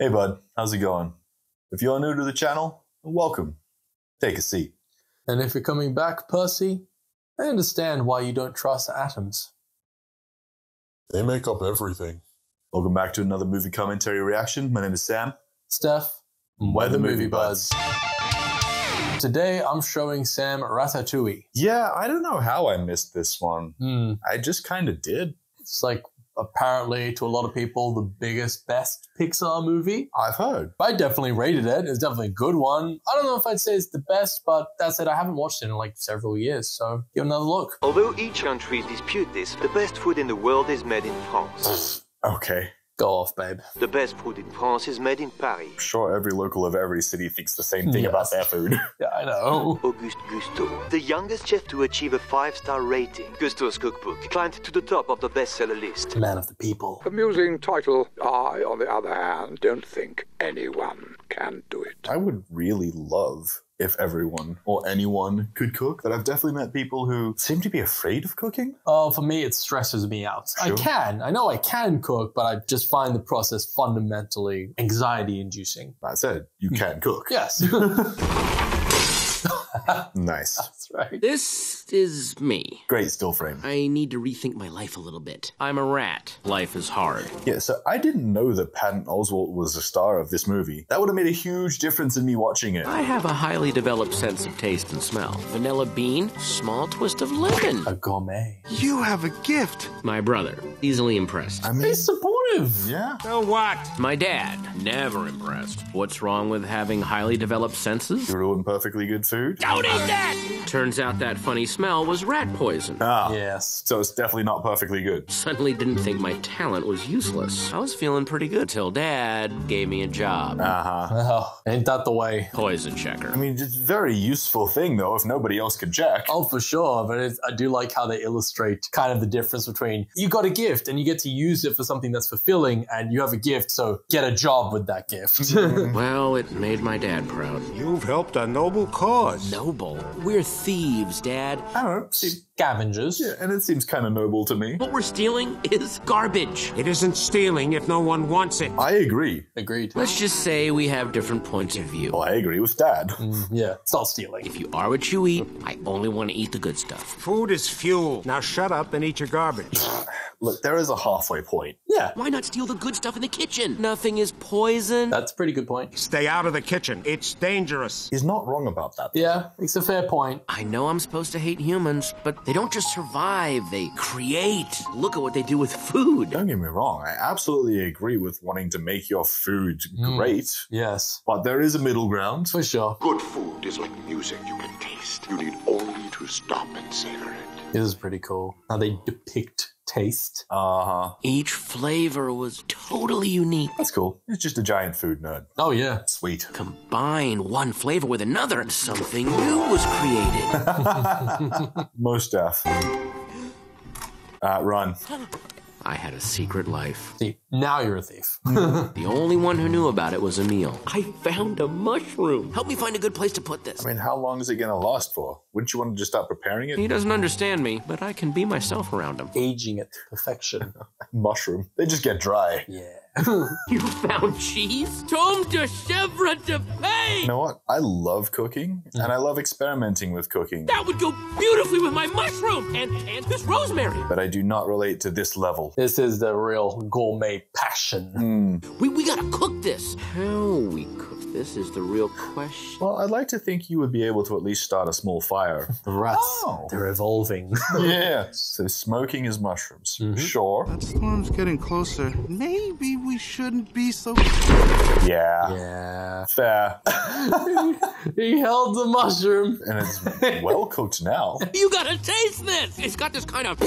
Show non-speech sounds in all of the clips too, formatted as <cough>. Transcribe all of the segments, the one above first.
Hey, bud, how's it going? If you're new to the channel, welcome. Take a seat. And if you're coming back, Percy, I understand why you don't trust atoms. They make up everything. Welcome back to another movie commentary reaction. My name is Sam. Steph, We're the Movie Buds. Today I'm showing Sam Ratatouille. Yeah, I don't know how I missed this one. Hmm. I just kind of did. It's like apparently to a lot of people the biggest, best Pixar movie. I've heard. I definitely rated it. It's definitely a good one. I don't know if I'd say it's the best, but that's it. I haven't watched it in like several years, so give another look. Although each country dispute this, the best food in the world is made in France. <sighs> Okay. Go off, babe. The best food in France is made in Paris. I'm sure every local of every city thinks the same thing Yes. about their food. <laughs> Yeah, I know. Auguste Gusteau, the youngest chef to achieve a five-star rating. Gusteau's cookbook climbed to the top of the bestseller list. Man of the people. Amusing title. I, on the other hand, don't think anyone can do it. I would really love if everyone or anyone could cook, but I've definitely met people who seem to be afraid of cooking. Oh, for me, it stresses me out. I can. I know I can cook, but I just find the process fundamentally anxiety inducing. That said, you hmm. can cook. Yes. <laughs> <laughs> <laughs> Nice. That's right. This is me. Great still frame. I need to rethink my life a little bit. I'm a rat. Life is hard. Yeah, so I didn't know that Patton Oswalt was the star of this movie. That would have made a huge difference in me watching it. I have a highly developed sense of taste and smell. Vanilla bean, small twist of lemon. A gourmet. You have a gift. My brother, easily impressed. I mean, He's supportive. Yeah. So what? My dad, never impressed. What's wrong with having highly developed senses? You ruin perfectly good food. Don't eat that! Turns out that funny smell was rat poison. Ah, Yes. so it's definitely not perfectly good. Suddenly didn't think my talent was useless. I was feeling pretty good till dad gave me a job. Uh huh. Oh, ain't that the way? Poison checker. I mean, it's a very useful thing though. If nobody else can check. Oh, for sure. But it's, I do like how they illustrate kind of the difference between you got a gift and you get to use it for something that's fulfilling, and you have a gift, so get a job with that gift. <laughs> <laughs> Well, it made my dad proud. You've helped a noble cause. Noble. We're thieves, Dad. I don't know. See, Scavengers. yeah, and it seems kind of noble to me. What we're stealing is garbage. It isn't stealing if no one wants it. I agree. Agreed. Let's just say we have different points of view. Well, I agree with Dad. Mm, yeah, it's not stealing. If you are what you eat, I only want to eat the good stuff. Food is fuel. Now shut up and eat your garbage. <sighs> Look, there is a halfway point. Yeah, Why not steal the good stuff in the kitchen? Nothing is poison. that's a pretty good point. Stay out of the kitchen. It's dangerous. He's not wrong about that. Yeah, it's a fair point. I know I'm supposed to hate humans, but they don't just survive, they create. Look at what they do with food. Don't get me wrong. I absolutely agree with wanting to make your food mm. great, Yes, but there is a middle ground. for sure. Good food is like music you can taste. You need only to stop and savor it. This is pretty cool. How they depict taste. Uh huh. Each flavor was totally unique. That's cool. He's just a giant food nerd. Oh, yeah. Sweet. Combine one flavor with another, and something new was created. <laughs> Most deaf. Uh, run. <laughs> I had a secret life. See, now you're a thief. <laughs> The only one who knew about it was Emile. I found a mushroom. Help me find a good place to put this. I mean, how long is it going to last for? Wouldn't you want to just start preparing it? He doesn't understand me, but I can be myself around him. Aging it to perfection. <laughs> Mushroom. They just get dry. Yeah. <laughs> You found cheese? Tomme de chèvre de pays! You know what? I love cooking, and I love experimenting with cooking, That would go beautifully with my mushroom and, and this rosemary. but I do not relate to this level. This is the real gourmet passion. Hmm. We, we gotta cook this. How we cook this is the real question. Well, I'd like to think you would be able to at least start a small fire. The rats, Oh. they're evolving. <laughs> <laughs> yeah. So smoking is mushrooms. Mm-hmm. Sure. That storm's getting closer. Maybe we shouldn't be so. Yeah. yeah. Fair. <laughs> he held the mushroom. and it's well cooked now. You gotta taste this! It's got this kind of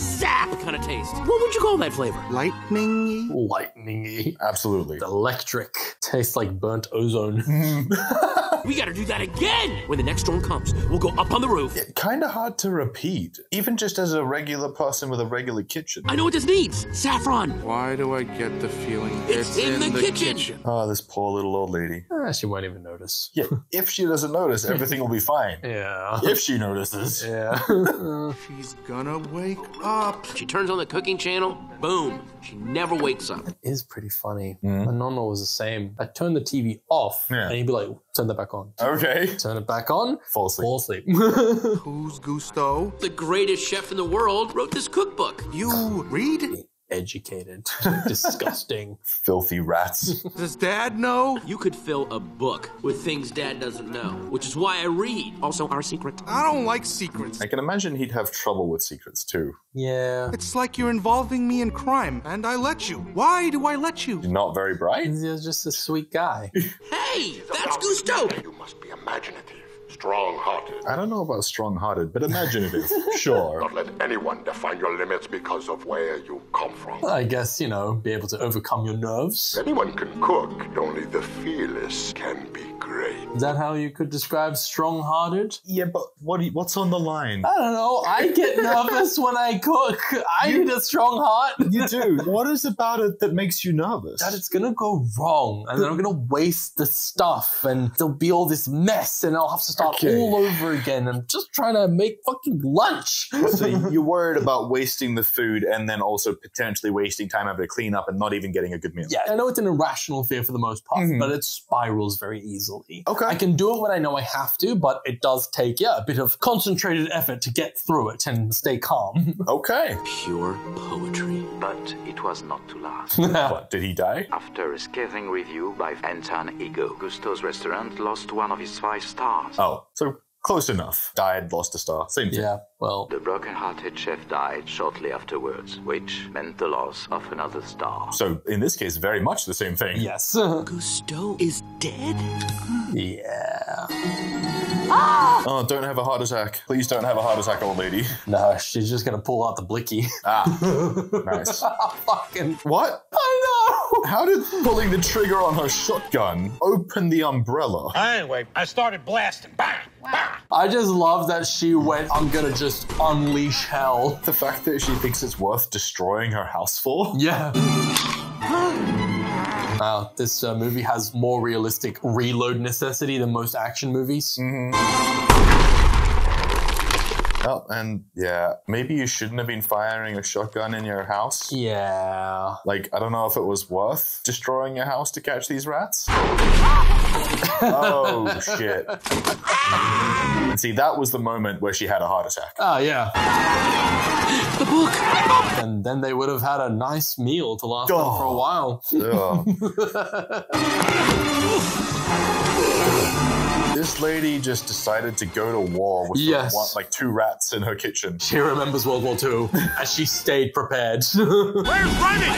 zap kind of taste. What would you call that flavor? Lightning Lightningy. Absolutely. Electric. Tastes like burnt ozone. <laughs> we gotta do that again! When the next storm comes, we'll go up on the roof. kind of hard to repeat, even just as a regular person with a regular kitchen. I know what this needs saffron! Why do I get the feeling It's in the kitchen. Oh, this poor little old lady. Ah, she won't even notice. Yeah, if she doesn't notice, everything will be fine. <laughs> Yeah. If she notices. Yeah. <laughs> She's gonna wake up. She turns on the cooking channel, boom. She never wakes up. is pretty funny. My nonna was the same. I'd turn the TV off Yeah. and he'd be like, turn that back on. Okay. Turn it back on. Fall asleep. Fall asleep. <laughs> Who's Gusteau? The greatest chef in the world wrote this cookbook. You read? Educated. Disgusting. <laughs> Filthy rats. Does Dad know? You could fill a book with things Dad doesn't know, which is why I read. Also, our secret. I don't like secrets. I can imagine he'd have trouble with secrets too. Yeah. It's like you're involving me in crime, and I let you. Why do I let you? Not very bright. He's just a sweet guy. <laughs> Hey, that's Gusteau! You must be imaginative, strong-hearted. I don't know about strong-hearted, but imaginative. <laughs> sure. Don't let anyone define your limits because of where you come from. I guess, you know, be able to overcome your nerves. Anyone can cook, only the fearless can be great. Is that how you could describe strong hearted? Yeah, but what? you- what's on the line? I don't know. I get <laughs> nervous when I cook. I need a strong heart. You do. what is about it that makes you nervous? that it's gonna go wrong and then I'm gonna waste the stuff and there'll be all this mess and I'll have to start Okay. all over again. I'm just trying to make fucking lunch. <laughs> so you're worried about wasting the food and then also potentially wasting time having to clean up and not even getting a good meal. Yeah, I know it's an irrational fear for the most part, Mhm. but it spirals very easily. Okay. I can do it when I know I have to, but it does take, yeah, a bit of concentrated effort to get through it and stay calm. <laughs> Okay. Pure poetry. But it was not to last. <laughs> What? Did he die? After a scathing review by Anton Ego, Gusteau's restaurant lost one of his five stars. Oh, so close enough. Died, lost a star. Same thing. yeah, well, The broken-hearted chef died shortly afterwards, which meant the loss of another star. So in this case, very much the same thing. yes. Gusteau is dead? <laughs> yeah. Oh, don't have a heart attack. Please don't have a heart attack, old lady. No, she's just gonna pull out the blicky. Ah, <laughs> nice. fucking. What? I know! How did pulling the trigger on her shotgun open the umbrella? Anyway, I started blasting. Bang! Bang! I just love that she went, I'm gonna just unleash hell. The fact that she thinks it's worth destroying her house for? Yeah. Wow, this uh, movie has more realistic reload necessity than most action movies. Oh, and yeah, maybe you shouldn't have been firing a shotgun in your house. Yeah. Like, I don't know if it was worth destroying your house to catch these rats. oh, <laughs> shit. And see, that was the moment where she had a heart attack. Oh, yeah. The book! And then they would have had a nice meal to last them for a Oh. while. Ugh. <laughs> this lady just decided to go to war with Yes. one, like two rats in her kitchen. She remembers World War II, <laughs> and she stayed prepared. <laughs> We're running!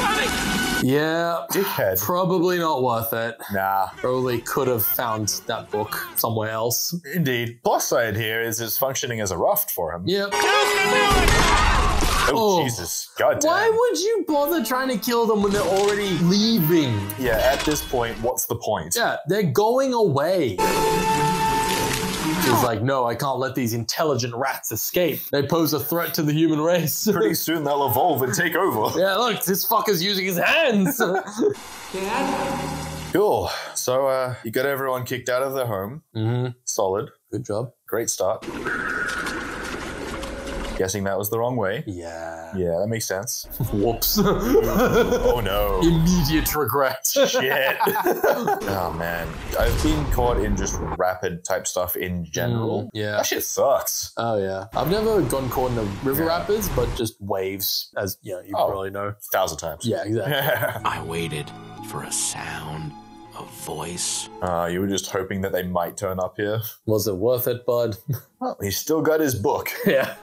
running! yeah, Dickhead. probably not worth it. Nah, Probably could have found that book somewhere else. indeed. Plus side here is it's functioning as a raft for him. Yep. Oh, Oh. Jesus. God damn. Why would you bother trying to kill them when they're already leaving? yeah, at this point, what's the point? Yeah, they're going away. She's like, no, I can't let these intelligent rats escape. They pose a threat to the human race. <laughs> Pretty soon they'll evolve and take over. yeah, look, this fucker's using his hands. <laughs> Cool. So, uh, you got everyone kicked out of their home. hmm Solid. Good job. Great start. Guessing that was the wrong way. Yeah. Yeah, that makes sense. <laughs> Whoops. Oh no. Immediate regret. Shit. <laughs> oh man. I've been caught in just rapid type stuff in general. Mm, yeah. That shit sucks. Oh yeah, I've never gone caught in the river Yeah. rapids, but just waves, as you know, you Oh. probably know. thousand times. Yeah, exactly. <laughs> I waited for a sound, a voice. uh, you were just hoping that they might turn up here. Was it worth it, bud? Well, he's still got his book. yeah.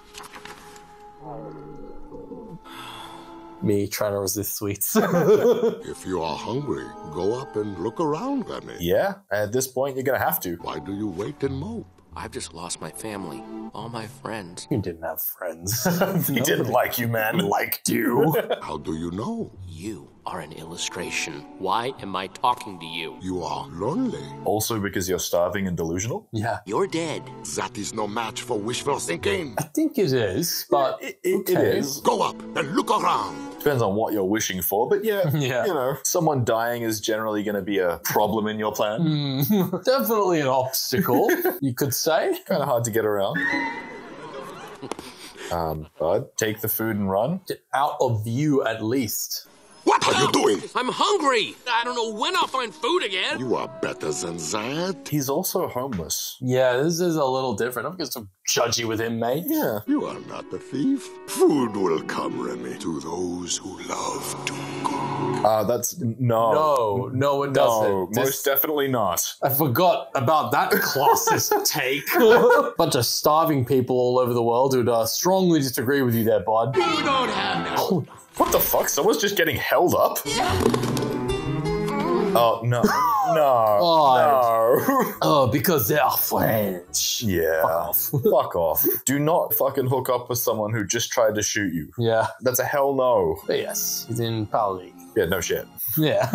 Me trying to resist sweets. <laughs> If you are hungry, go up and look around, Danny. Yeah, at this point, you're gonna have to. Why do you wait and mope? I've just lost my family, all my friends. you didn't have friends. <laughs> he didn't like you, man. Liked you. How do you know? You are an illustration. Why am I talking to you? You are lonely. Also because you're starving and delusional? Yeah. You're dead. That is no match for wishful thinking. I think it is, but It, it- it okay. is. Go up and look around. Depends on what you're wishing for, but yeah, <laughs> Yeah. you know, someone dying is generally going to be a problem in your plan. Hmm, <laughs> definitely an obstacle, <laughs> you could say. Kind of hard to get around. Um, bud, take the food and run. Get out of view at least. What are you doing? I'm hungry. I don't know when I'll find food again. You are better than that. He's also homeless. Yeah, this is a little different. I'm getting so judgy with him, mate. Yeah. You are not the thief. Food will come, Remy, to those who love to cook. Uh, that's no. No, no, it doesn't. No, This- most definitely not. I forgot about that classist <laughs> take. Bunch of starving people all over the world who'd uh, strongly disagree with you there, bud. You don't have no. What the fuck? Someone's just getting held up? Oh, no. No. <laughs> Oh, no. <laughs> Oh, because they are French. Yeah. Fuck off. <laughs> Fuck off. Do not fucking hook up with someone who just tried to shoot you. Yeah. That's a hell no. But yes, he's in Paris. Yeah, no shit. Yeah.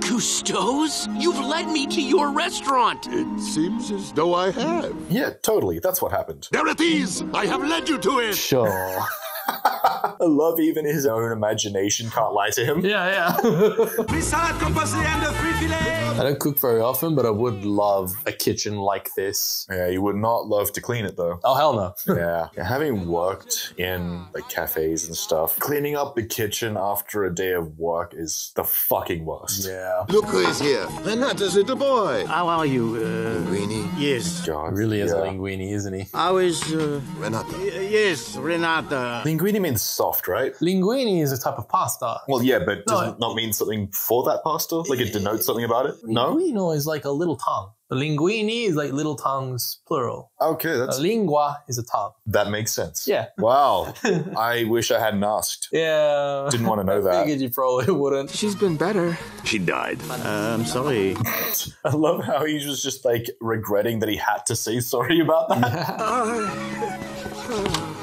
Gusteau's? You've led me to your restaurant. It seems as though I have. Yeah, totally. That's what happened. There it is! I have led you to it! sure. I <laughs> love even his own imagination can't lie to him. Yeah, yeah. <laughs> I don't cook very often, but I would love a kitchen like this. Yeah, you would not love to clean it though. Oh, hell no. <laughs> yeah. Yeah, Having worked in like cafes and stuff, cleaning up the kitchen after a day of work is the fucking worst. Yeah. Look who is here. Renata's little boy. How are you? Uh, Greenie. yes. God. Really is yeah. a linguine, isn't he? How is. Uh, Renata. y- yes, Renata. Linguine means soft, right? Linguine is a type of pasta. Well, yeah, but No, does it not mean something for that pasta? Like it denotes something about it? No? Linguino is like a little tongue. Linguini is like little tongues, plural. Okay, A that's lingua is a tongue. that makes sense. Yeah. <laughs> Wow. I wish I hadn't asked. Yeah. Didn't want to know I that. figured you probably wouldn't. She's been better. She died. Uh, I'm sorry. <laughs> I love how he was just like regretting that he had to say sorry about that.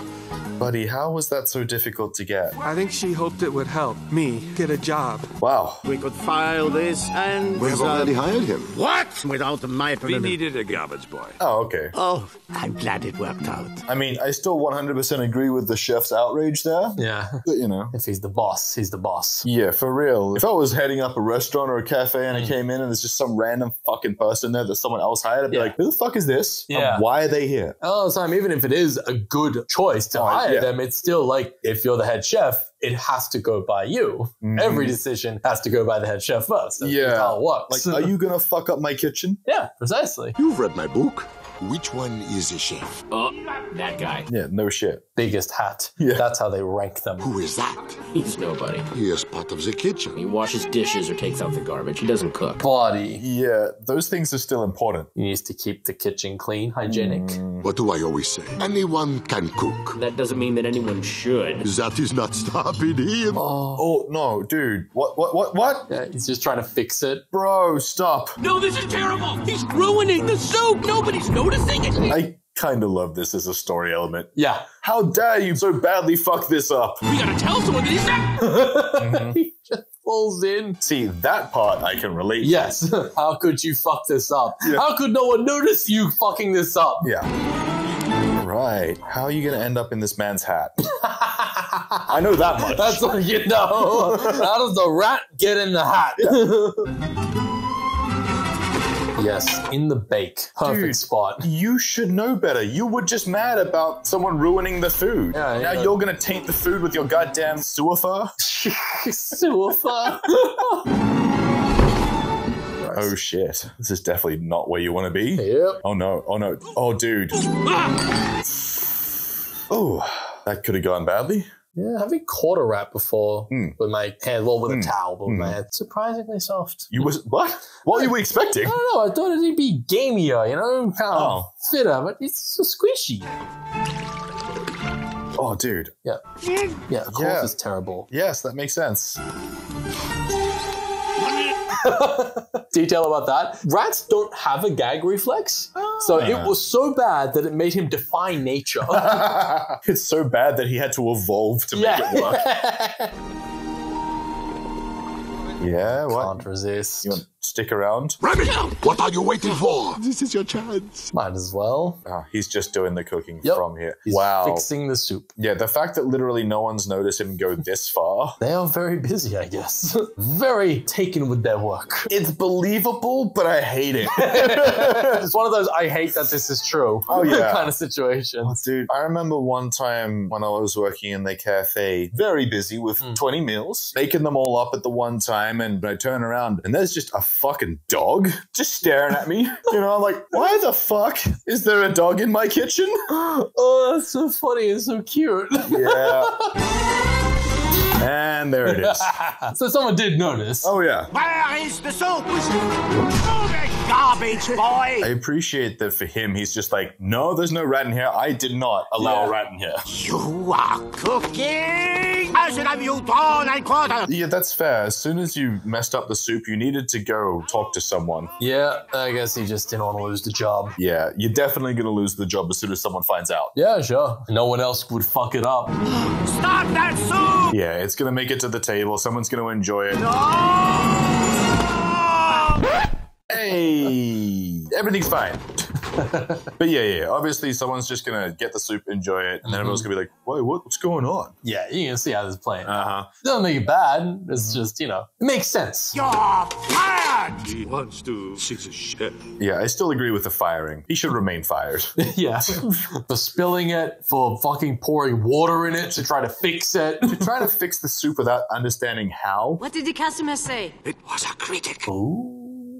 <laughs> Buddy, how was that so difficult to get? I think she hoped it would help me get a job. Wow. We could file this and. We have already hired him. What? Without my permission. We needed a garbage boy. Oh, okay. Oh, I'm glad it worked out. I mean, I still 100% agree with the chef's outrage there. Yeah. But, you know. If he's the boss, he's the boss. Yeah, for real. If I was heading up a restaurant or a cafe and I mm. came in and there's just some random fucking person there that someone else hired, I'd be Yeah. like, who the fuck is this? And Yeah. why are they here? A lot of the time, even if it is a good choice to Oh, hire yeah. them, it's still like if you're the head chef, it has to go by you. Mhm. Every decision has to go by the head chef first. Yeah. how it works. Like, are you gonna fuck up my kitchen? yeah, precisely. You've read my book. Which one is the chef? Oh, that guy. Yeah, no shit. Biggest hat. Yeah. That's how they rank them. Who is that? He's nobody. He is part of the kitchen. He washes dishes or takes out the garbage. He doesn't cook. Body. Yeah, those things are still important. He needs to keep the kitchen clean, hygienic. Mm. What do I always say? Anyone can cook. That doesn't mean that anyone should. That is not stopping him. Oh no, dude. What what what what? Yeah, he's just trying to fix it. Bro, stop. No, this is terrible. He's ruining the soup. Nobody's noticing it. I kinda love this as a story element. Yeah. How dare you so badly fuck this up? We gotta tell someone that he's not. he just falls in. See, that part I can relate to. Yes. <laughs> How could you fuck this up? How could no one notice you fucking this up? Yeah. Right. How are you going to end up in this man's hat? <laughs> I know that much. That's all you know. How does the rat get in the hat? <laughs> yes, in the bake. Perfect Dude. spot. You should know better. You were just mad about someone ruining the food. Yeah, now yeah. you're going to taint the food with your goddamn sewer fur? Suifa. Oh shit. This is definitely not where you want to be. Yep. Oh no. Oh no. Oh dude. Oh, that could have gone badly. Yeah, having caught a rat before Hmm. with my hand, well, with a towel, but with my hand. Surprisingly soft. You was what? What were you expecting? I don't know. I thought it'd be gamier, you know, kind of Oh. fitter, but it's so squishy. Oh, dude. Yeah. Yeah, of course Yeah. it's terrible. Yes, that makes sense. <laughs> Detail about that rats don't have a gag reflex. So it Ah. was so bad that it made him defy nature. <laughs> it's so bad that he had to evolve to make it work. Yeah, what? Can't resist. You want to stick around? Remy, what are you waiting for? This is your chance. Might as well. Ah, he's just doing the cooking Yep. from here. He's wow. fixing the soup. Yeah, the fact that literally no one's noticed him go this <laughs> far. They are very busy, I guess. <laughs> very taken with their work. It's believable, but I hate it. <laughs> it's one of those I hate that this is true. Oh, yeah. kind of situations. Dude, I remember one time when I was working in the cafe, very busy with 20 meals, making them all up at the one time, and I turn around and there's just a fucking dog just staring at me. You know, I'm like, why the fuck is there a dog in my kitchen? <gasps> Oh, that's so funny and so cute. Yeah. and there it is. <laughs> so someone did notice. Oh, yeah. Where is the soup? Move it, garbage boy! I appreciate that for him, he's just like, no, there's no rat in here. I did not allow Yeah. a rat in here. You are cooking! I should have you drawn and quartered! Yeah, that's fair. As soon as you messed up the soup, you needed to go talk to someone. Yeah, I guess he just didn't want to lose the job. Yeah, you're definitely going to lose the job as soon as someone finds out. Yeah, sure. No one else would fuck it up. Stop that soup! Yeah, it's going to make it to the table. Someone's going to enjoy it. Hey, everything's fine. <laughs> but yeah, yeah, obviously someone's just going to get the soup, enjoy it, and then everyone's going to be like, wait, what, what's going on? Yeah, you can see how this is playing. Uh huh. Doesn't make it bad. It's just, you know, it makes sense. You're fired! He wants to see the chef. Yeah, I still agree with the firing. He should remain fired. <laughs> yeah. for spilling it, for fucking pouring water in it to try to fix it. to try to fix the soup without understanding how. What did the customer say? It was a critic.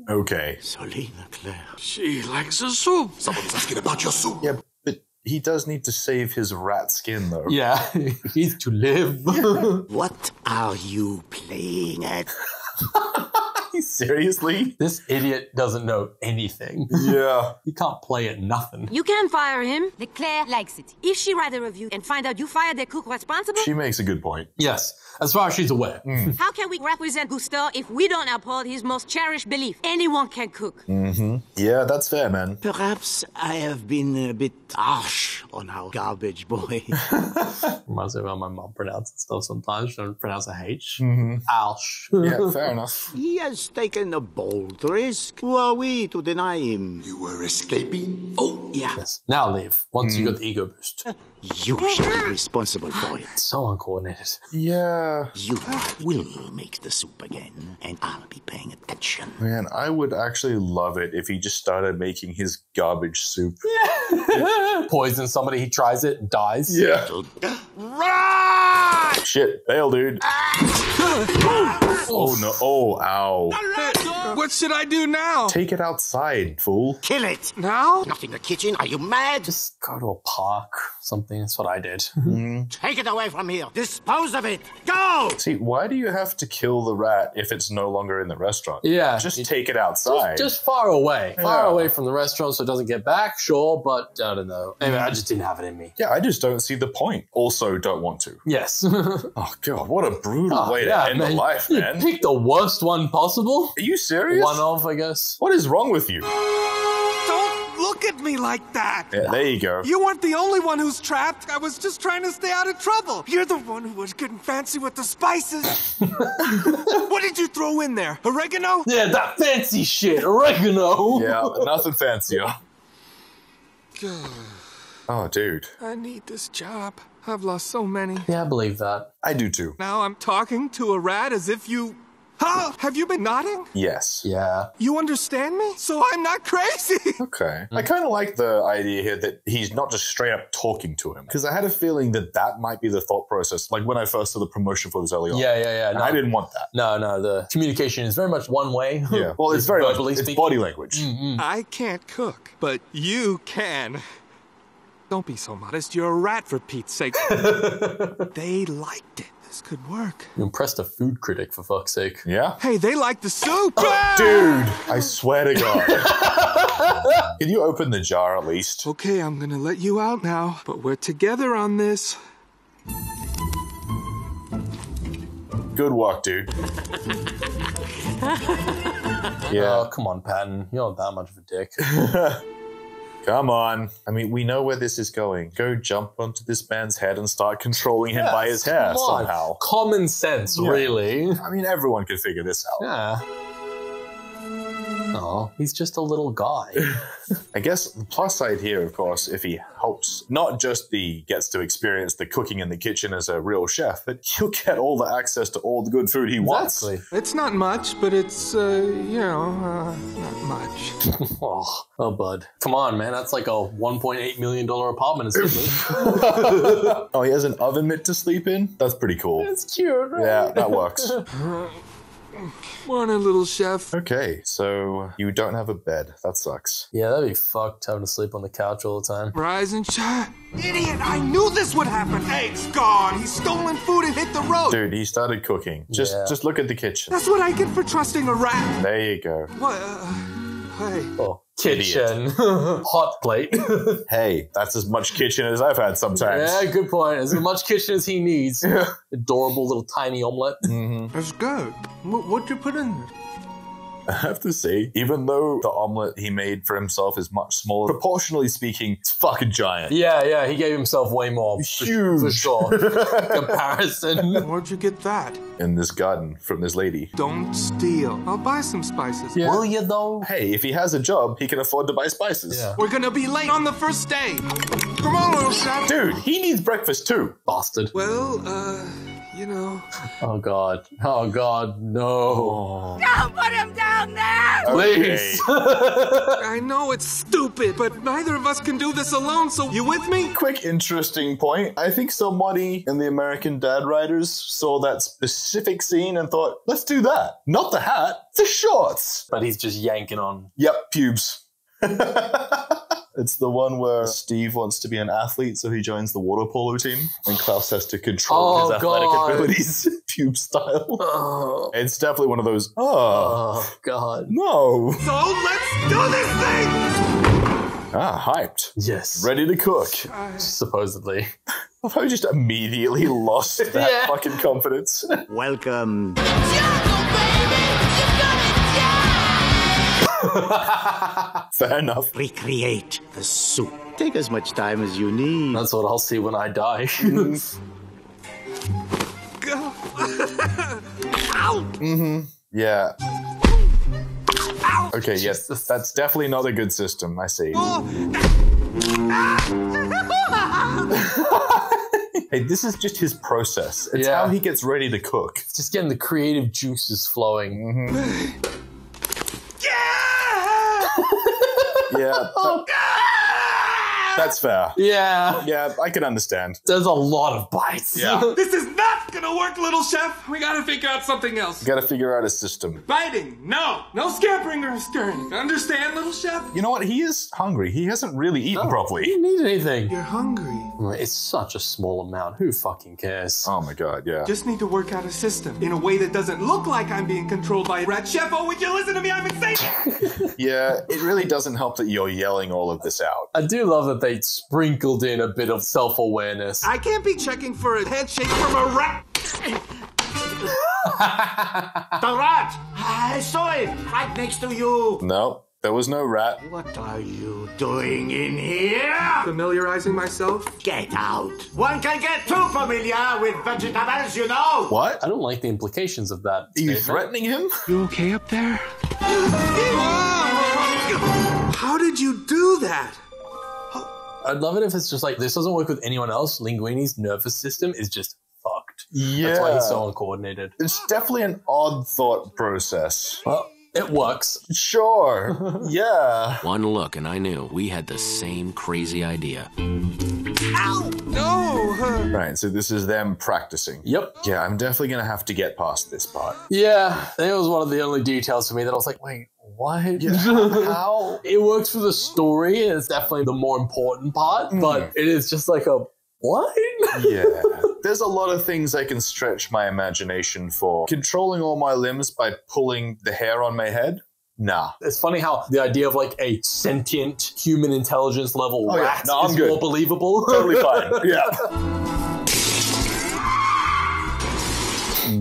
Okay. Solene LeClaire. She likes the soup. Someone's asking about your soup. Yeah, but he does need to save his rat skin, though. Yeah, <laughs> he's to live. <laughs> What are you playing at? <laughs> <laughs> Seriously? this idiot doesn't know anything. Yeah. <laughs> He can't play at nothing. You can fire him. LeClaire likes it. If she write a review and find out you fired the cook responsible, She makes a good point. Yes, as far as she's aware. <laughs> how can we represent Gusteau if we don't uphold his most cherished belief? Anyone can cook. Mm-hmm. Yeah, that's fair, man. Perhaps I have been a bit harsh on our garbage boy. Reminds me of how my mom pronounces stuff sometimes. She doesn't pronounce a H. Mm-hmm. Alsh. Yeah, fair enough. he has taken a bold risk. Who are we to deny him? You were escaping? Oh, yeah. Yes. Now leave. Once you hmm. got the ego boost. <laughs> You should be responsible for it. <laughs> So uncoordinated. Yeah. You will make the soup again, and I'll be paying attention. Man, I would actually love it if he just started making his garbage soup. <laughs> Poison somebody, he tries it, dies. Yeah. Run! Shit, bail, dude. Oh no. Oh, ow. What should I do now? Take it outside, fool. Kill it! Now? Not in the kitchen, are you mad? Just go to a park, something. That's what I did. Mm-hmm. Mm-hmm. Take it away from here. Dispose of it. Go! See, why do you have to kill the rat if it's no longer in the restaurant? Yeah. Just It- take it outside. Just, just far away. Far away from the restaurant so it doesn't get back, sure, but I don't know. Maybe I just didn't have it in me. yeah, I just don't see the point. Also, don't want to. Yes. <laughs> Oh god, what a brutal Oh, way to yeah, end man. a life, You man. picked the worst one possible. Are you serious? One of, I guess. What is wrong with you? Don't look at me like that. Yeah, there you go. You weren't the only one who's trapped. I was just trying to stay out of trouble. You're the one who was getting fancy with the spices. <laughs> what did you throw in there? Oregano? Yeah, that fancy shit, oregano. Yeah, nothing fancier. <sighs> Oh, dude. I need this job. I've lost so many. Yeah, I believe that. I do too. Now I'm talking to a rat as if you. Huh? Have you been nodding? Yes. Yeah. You understand me? So I'm not crazy. <laughs> Okay. I kind of like the idea here that he's not just straight up talking to him. Because I had a feeling that that might be the thought process. Like when I first saw the promotion for this early on. Yeah, yeah, yeah. And No, I didn't want that. no, no. The communication is very much one way. Yeah. <laughs> Well, it's very much, verbally it's speaking. body language. Mm, mm. I can't cook, but you can. Don't be so modest. You're a rat, for Pete's sake. <laughs> they liked it. This could work. You impressed a food critic, for fuck's sake. Yeah? Hey, they like the soup. Oh, ah! Dude, I swear to God. <laughs> Can you open the jar at least? Okay, I'm gonna let you out now, but we're together on this. Good work, dude. <laughs> Yeah. Oh, come on, Patton. You're not that much of a dick. <laughs> Come on. I mean, we know where this is going. Go jump onto this man's head and start controlling him by his hair somehow. Common sense, Yeah. really. I mean, everyone could figure this out. Yeah. Oh, he's just a little guy. <laughs> I guess the plus side here, of course, if he helps, not just the gets to experience the cooking in the kitchen as a real chef, but he'll get all the access to all the good food he wants. It's not much, but it's, uh, you know, uh, not much. <laughs> oh, oh, bud. Come on, man. That's like a $1.8 million apartment in <laughs> oh, he has an oven mitt to sleep in? That's pretty cool. That's cute, right? Yeah, that works. Morning, little chef. Okay, so you don't have a bed. That sucks. Yeah, that'd be fucked having to sleep on the couch all the time. Rise and shine. Idiot, I knew this would happen. Eggs gone. He's stolen food and hit the road. Dude, he started cooking. Just Yeah. just look at the kitchen. That's what I get for trusting a rat. There you go. What? Uh, hey. Oh, kitchen. <laughs> Hot plate. <laughs> Hey, that's as much kitchen as I've had sometimes. yeah, good point. As much kitchen as he needs. <laughs> Adorable little tiny omelette. Mm-hmm. That's good. What, what'd you put in there? I have to say, even though the omelet he made for himself is much smaller, proportionally speaking, it's fucking giant. Yeah, yeah, he gave himself way more. Huge. For sure. <laughs> Comparison. <laughs> Where'd you get that? In this garden from this lady. Don't steal. I'll buy some spices. Will you though? Hey, if he has a job, he can afford to buy spices. Yeah. We're gonna be late on the first day. Come on, little chef. Dude, he needs breakfast too. Bastard. Well, uh, you know. Oh god. Oh god, no. Oh. Don't put him down there! Please. <laughs> I know it's stupid, but neither of us can do this alone, so you with me? Quick, interesting point. I think somebody in the American Dad Writers saw that specific scene and thought, let's do that. Not the hat, the shorts. but he's just yanking on. Yep, pubes. <laughs> it's the one where Steve wants to be an athlete, so he joins the water polo team, and Klaus has to control Oh, his athletic God. abilities, <laughs> pube style. Oh, It's definitely one of those. Oh, oh god. no! So let's do this thing! Ah, hyped, Yes. ready to cook. Supposedly. I've probably just immediately <laughs> lost that Yeah. fucking confidence. Welcome. <laughs> Fair enough. Recreate the soup. Take as much time as you need. That's what I'll see when I die. Go. <laughs> Ow. Mhm. Yeah. Okay, yes, that's definitely not a good system. I see. <laughs> hey, this is just his process. It's Yeah. how he gets ready to cook. just getting the creative juices flowing. Yeah, that- <laughs> oh, that's fair. Yeah. Yeah, I can understand. There's a lot of bites. Yeah. <laughs> This is gonna work, little chef. We gotta figure out something else. You gotta figure out a system. Biting, no. No scampering or stirring. Understand, little chef? You know what? He is hungry. He hasn't really eaten He properly. didn't need anything. You're hungry. It's such a small amount. Who fucking cares? Oh my god, yeah. Just need to work out a system in a way that doesn't look like I'm being controlled by a rat chef. Oh, would you listen to me? I'm insane. <laughs> Yeah, it really doesn't help that you're yelling all of this out. I do love that they sprinkled in a bit of self awareness. I can't be checking for a handshake from a rat. The rat! I saw it right next to you. No, there was no rat. What are you doing in here? Familiarizing myself. Get out. One can get too familiar with vegetables, you know. What? I don't like the implications of that. Are you threatening him? You okay up there? How did you do that? I'd love it if it's just like this doesn't work with anyone else. Linguini's nervous system is just fucked. Yeah. That's why he's so uncoordinated. It's definitely an odd thought process. Well, it works. Sure. <laughs> yeah. One look, and I knew we had the same crazy idea. No. uh, <laughs> Right, so this is them practicing. Yep. Yeah, I'm definitely gonna have to get past this part. Yeah, that was one of the only details for me that I was like, wait, what? Yeah, <laughs> how? it works for the story, and it's definitely the more important part, but it is just like a what? Yeah. <laughs> There's a lot of things I can stretch my imagination for. Controlling all my limbs by pulling the hair on my head? Nah. It's funny how the idea of like a sentient human intelligence level Oh, yeah. rat No, I'm is good. more believable. Totally fine. <laughs> Yeah.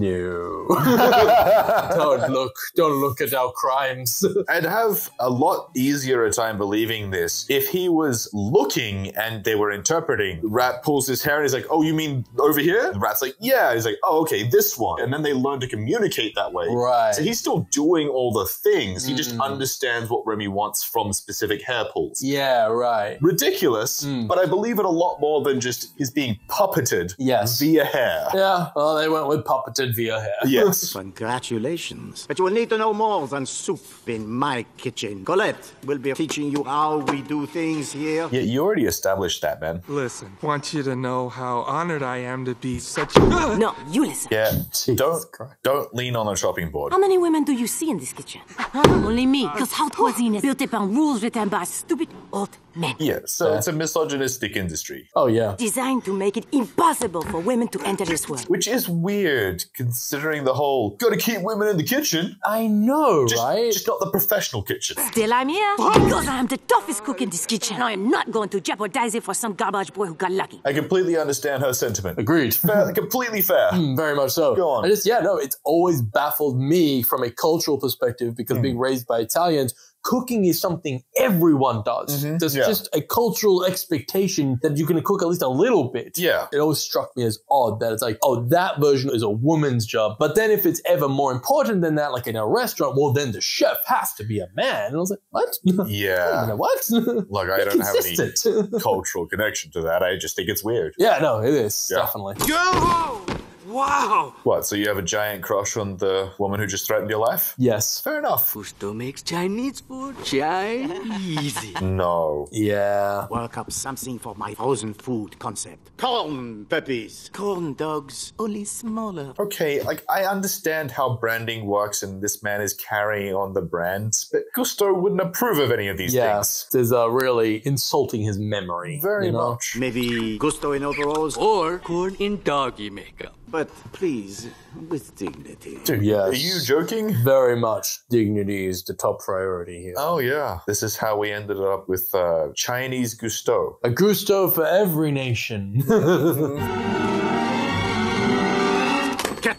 No. <laughs> don't look. Don't look at our crimes. I'd have a lot easier a time believing this if he was looking and they were interpreting. The rat pulls his hair and he's like, "Oh, you mean over here?" The rat's like, "Yeah." He's like, "Oh, okay, this one." And then they learn to communicate that way. Right. So he's still doing all the things. He just Mm. understands what Remy wants from specific hair pulls. yeah, right. Ridiculous, Mm. but I believe it a lot more than just he's being puppeted Yes. via hair. Yeah. Well, they went with puppeted via hair. <laughs> Yes. Congratulations. But you will need to know more than soup in my kitchen. Colette will be teaching you how we do things here. Yeah, you already established that, man. Listen, want you to know how honored I am to be such. a... <gasps> No, you listen. Yeah. don't don't lean on the chopping board. How many women do you see in this kitchen? <laughs> Only me, because haute cuisine is built upon rules written by stupid old men. Yeah, so it's a misogynistic industry. Oh yeah. Designed to make it impossible for women to enter this world. Which is weird considering the whole gotta keep women in the kitchen. I know, Just, right? just not the professional kitchen. Still, I'm here because I am the toughest cook in this kitchen. I am not going to jeopardize it for some garbage boy who got lucky. I completely understand her sentiment. Agreed. Fair, <laughs> completely fair. Mm, Very much so. Go on. I just, yeah, no, it's always baffled me from a cultural perspective because being raised by Italians, cooking is something everyone does. There's Mm-hmm. Yeah. just a cultural expectation that you can cook at least a little bit. Yeah. It always struck me as odd that it's like, oh, that version is a woman's job. But then if it's ever more important than that, like in a restaurant, well, then the chef has to be a man. And I was like, what? <laughs> Yeah. minute, what? <laughs> Look, I don't have any <laughs> cultural connection to that. I just think it's weird. yeah, no, it is, Yeah. definitely. Yo! Wow! What, so you have a giant crush on the woman who just threatened your life? Yes. Fair enough. Gusteau makes Chinese food Chinese. <laughs> No. Yeah. Work up something for my frozen food concept. Corn puppies. Corn dogs, only smaller. Okay, like I understand how branding works and this man is carrying on the brand, but Gusteau wouldn't approve of any of these Yeah. things. This is uh, really insulting his memory. Very you know? much. Maybe Gusteau in overalls. Or corn in doggy makeup. But please, with dignity. Dude, Yes. are you joking? Very much dignity is the top priority here. Oh yeah. This is how we ended up with uh, Chinese Gusteau. A Gusteau for every nation. <laughs>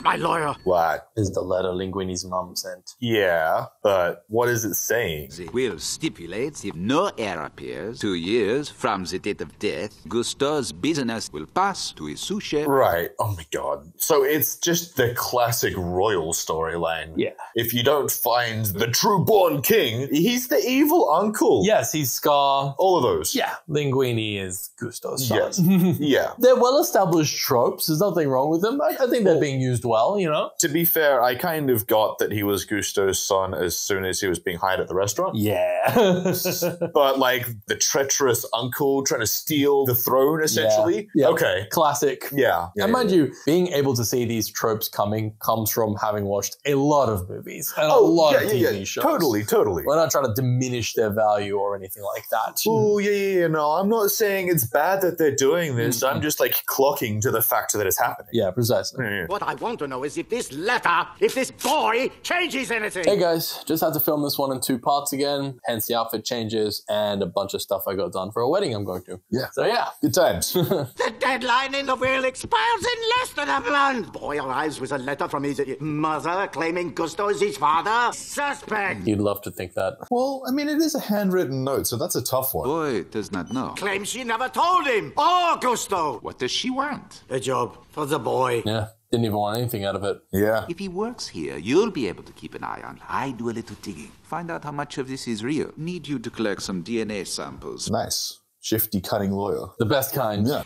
Get my lawyer. What? is the letter Linguini's mom sent. Yeah, but what is it saying? The will stipulates if no heir appears two years from the date of death, Gusteau's business will pass to his sous chef. Right. Oh my god. So it's just the classic royal storyline. Yeah. If you don't find the true born king, he's the evil uncle. Yes, he's Scar. All of those. Yeah, Linguini is Gusteau's son. Yes. <laughs> yeah. They're well established tropes. There's nothing wrong with them. I, I think they're being used well, you know? To be fair, I kind of got that he was Gusteau's son as soon as he was being hired at the restaurant. Yeah. <laughs> But like the treacherous uncle trying to steal the throne, essentially. Yeah. Okay. Classic. Yeah. and mind you, being able to see these tropes coming comes from having watched a lot of movies and a oh, lot Oh, yeah, of yeah, TV yeah. shows. Totally, totally. We're not trying to diminish their value or anything like that. Oh yeah, yeah, yeah. No, I'm not saying it's bad that they're doing this. I'm just like clocking to the fact that it's happening. Yeah, precisely. Yeah, yeah. What I want to know is if this letter, if this boy changes anything. Hey guys, just had to film this one in two parts again, hence the outfit changes and a bunch of stuff I got done for a wedding I'm going to. Yeah. So yeah. Good times. <laughs> The deadline in the will expires in less than a month. Boy arrives with a letter from his mother claiming Gusteau is his father. Suspect. You'd love to think that. well, I mean, it is a handwritten note, so that's a tough one. Boy does not know. Claims she never told him. Oh, Gusteau. What does she want? A job for the boy. Yeah. Didn't even want anything out of it. Yeah. If he works here, you'll be able to keep an eye on. I do a little digging. Find out how much of this is real. Need you to collect some DNA samples. Nice. Shifty, cunning lawyer. The best kind. Yeah.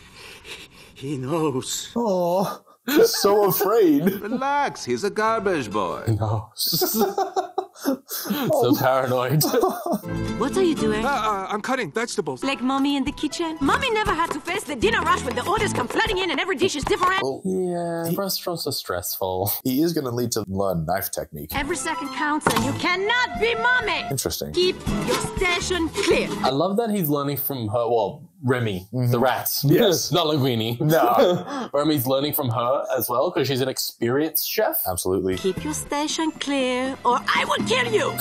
He knows. Oh, so afraid. <laughs> Relax, he's a garbage boy. <laughs> No. <laughs> so paranoid. What are you doing? Uh, uh, I'm cutting vegetables. Like mommy in the kitchen? Mommy never had to face the dinner rush when the orders come flooding in and every dish is different. yeah, restaurants are stressful. He is going to need to learn knife technique. Every second counts and you cannot be mommy. Interesting. Keep your station clear. I love that he's learning from her, well, Remy, the mm-hmm. rats. Yes. <laughs> not Linguini. No. <laughs> Remy's learning from her as well because she's an experienced chef. Absolutely. Keep your station clear, or I will kill you!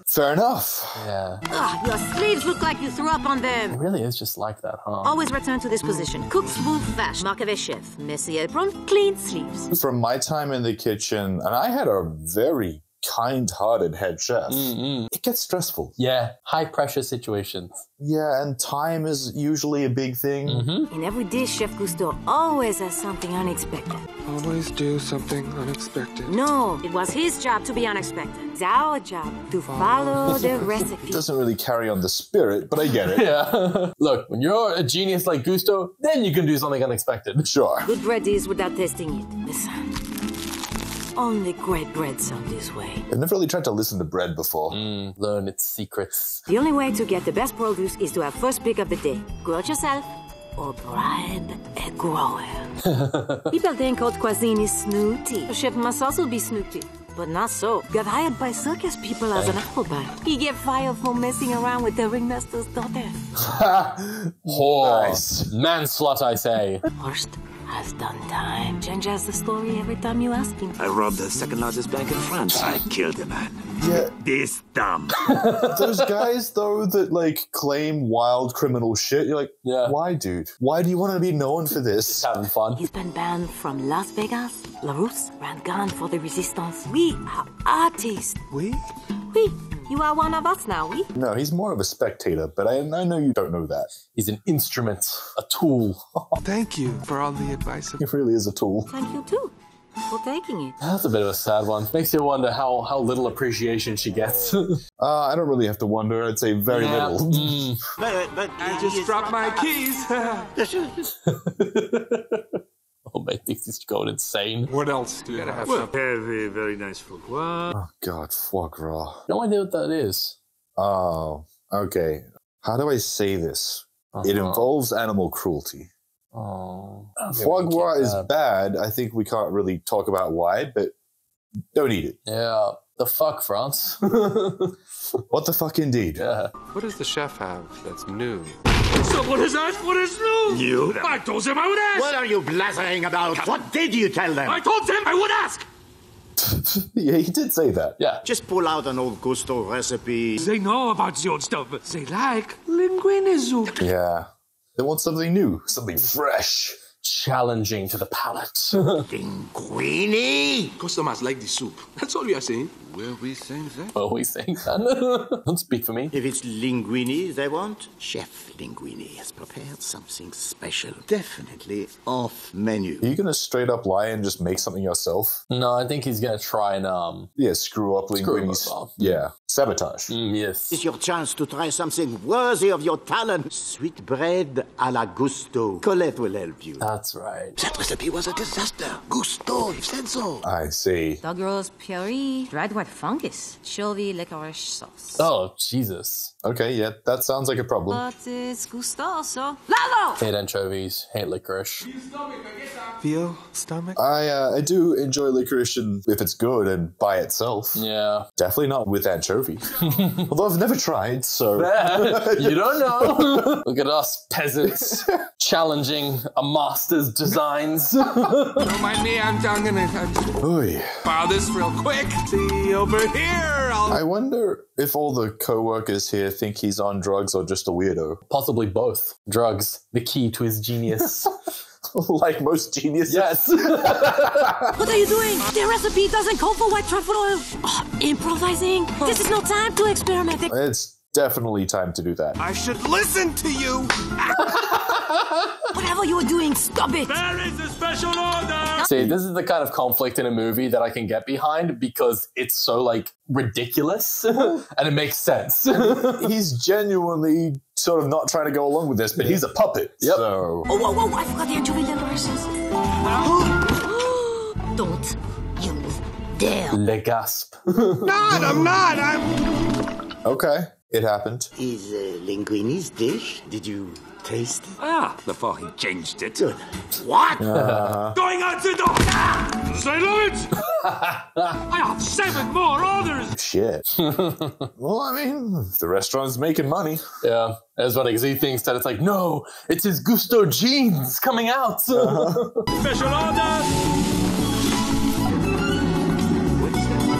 <laughs> Fair enough. Yeah. Ugh, your sleeves look like you threw up on It them. really is just like that, huh? Always return to this position. Cook smooth fash. Marque chef. Messy apron. Clean sleeves. From my time in the kitchen, and I had a very kind-hearted head chef. Mm-mm. It gets stressful. Yeah, high pressure situations. Yeah, and time is usually a big thing. Mm-hmm. In every dish, Chef Gusteau always has something unexpected. Always do something unexpected. No, it was his job to be unexpected. It's our job to follow <laughs> the recipe. It doesn't really carry on the spirit, but I get it. <laughs> Yeah. Look, when you're a genius like Gusteau, then you can do something unexpected. Sure. Good bread is without tasting it. Listen. Only great bread sound this way. I've never really tried to listen to bread before. Mm, learn its secrets. The only way to get the best produce is to have first pick of the day. Grow it yourself or bribe a grower. <laughs> People think haute cuisine is snooty. The chef must also be snooty. But not so. Got hired by circus people as an apple buyer. He get fired for messing around with the ringmaster's daughter. <laughs> Whore. Nice. Manslaughter, I say. Horst has done time. Changes the story every time you ask him. I robbed the second largest bank in France. I killed a man. Yeah, This dumb. <laughs> those guys though that like claim wild criminal shit, you're like, Yeah. why, dude? Why do you want to be known for this? Having fun. He's been banned from Las Vegas, Larousse, ran gun for the resistance. We are artists. We? We. You are one of us now, we. No, he's more of a spectator, but I, I know you don't know that. He's an instrument, a tool. <laughs> Thank you for all the advice. He really is a tool. Thank you too for taking it. That's a bit of a sad one. Makes you wonder how, how little appreciation she gets. <laughs> Uh, I don't really have to wonder. I'd say very Yeah. little. Mm. <laughs> But, but I just dropped my keys. <laughs> Oh, mate, thinks he's going insane. what else do you have? Well, Very, very nice foie gras. Oh God, foie gras. No idea what that is. Oh, okay. How do I say this? It Uh-huh. involves animal cruelty. Oh. Foie Maybe gras is that. bad. I think we can't really talk about why, but don't eat it. Yeah. The fuck, France? <laughs> What the fuck, indeed? yeah. what does the chef have that's new? Someone has asked what is new. You? I told them I would ask. What are you blathering about? What did you tell them? I told them I would ask. <laughs> yeah, he did say that. Yeah. Just pull out an old Gusteau recipe. They know about the old stuff, they like linguine soup. Yeah. They want something new, something fresh. Challenging to the palate. <laughs> Linguini? Customers like the soup. That's all we are saying. Were we saying that? Well, we think that. <laughs> Don't speak for me. If it's linguini they want, Chef Linguini has prepared something special. Definitely off menu. Are you gonna straight up lie and just make something yourself? No, I think he's gonna try and um. Yeah, screw up Screw 'em linguines. up. Yeah, sabotage. mm, yes. It's your chance to try something worthy of your talent. Sweet bread à la Gusteau. Colette will help you. That's right. That recipe was a disaster. Gusteau, he said so. I see. Dog rose puree, dried white fungus, chilvi licorice sauce. Oh, Jesus. Okay, yeah, that sounds like a problem. But it's gustoso. Lalo! Hate anchovies, hate licorice. Feel stomach? I uh, I do enjoy licorice and if it's good and by itself. Yeah. Definitely not with anchovy. <laughs> Although I've never tried, so <laughs> you don't know. <laughs> Look at us peasants challenging a master's designs. Don't mind me, I'm, I'm gonna I'm, Oy. file this real quick. See over here. I'll I wonder if all the co-workers here think he's on drugs or just a weirdo. Possibly both. Drugs, the key to his genius. <laughs> like most geniuses. yes. <laughs> What are you doing? The recipe doesn't call for white truffle oil. Oh, improvising. This is no time to experiment. It's definitely time to do that. I should listen to you. <laughs> Whatever you are doing, stop it. There is a special order. See, this is the kind of conflict in a movie that I can get behind because it's so like ridiculous <laughs> and it makes sense. <laughs> He's genuinely sort of not trying to go along with this, but he's a puppet. Yep. So Oh, whoa, whoa, I forgot the anchovy licorices. Don't you dare. Le gasp. <laughs> Not, I'm not. I'm. okay. It happened. Is uh, Linguini's dish? Did you taste it? Ah, before he changed it. Good. What? Uh-huh. Going out the door! Ah! Silence! <laughs> I have seven more orders! Shit. <laughs> well, I mean, the restaurant's making money. Yeah, that's funny because he thinks that it's like, no, it's his Gusteau genes coming out. <laughs> Special order!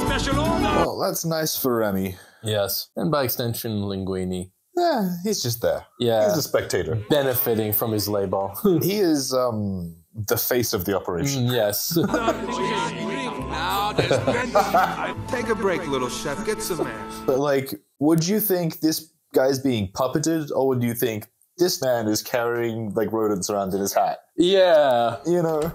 Special order! Well, that's nice for Remy. Yes, and by extension, Linguini. Yeah, he's just there. Yeah, He's a spectator. benefiting from his label. <laughs> He is um the face of the operation. yes. <laughs> <laughs> Now there's plenty. Take a break, little chef. Get some air. But like, would you think this guy's being puppeted, or would you think this man is carrying like rodents around in his hat? yeah. You know.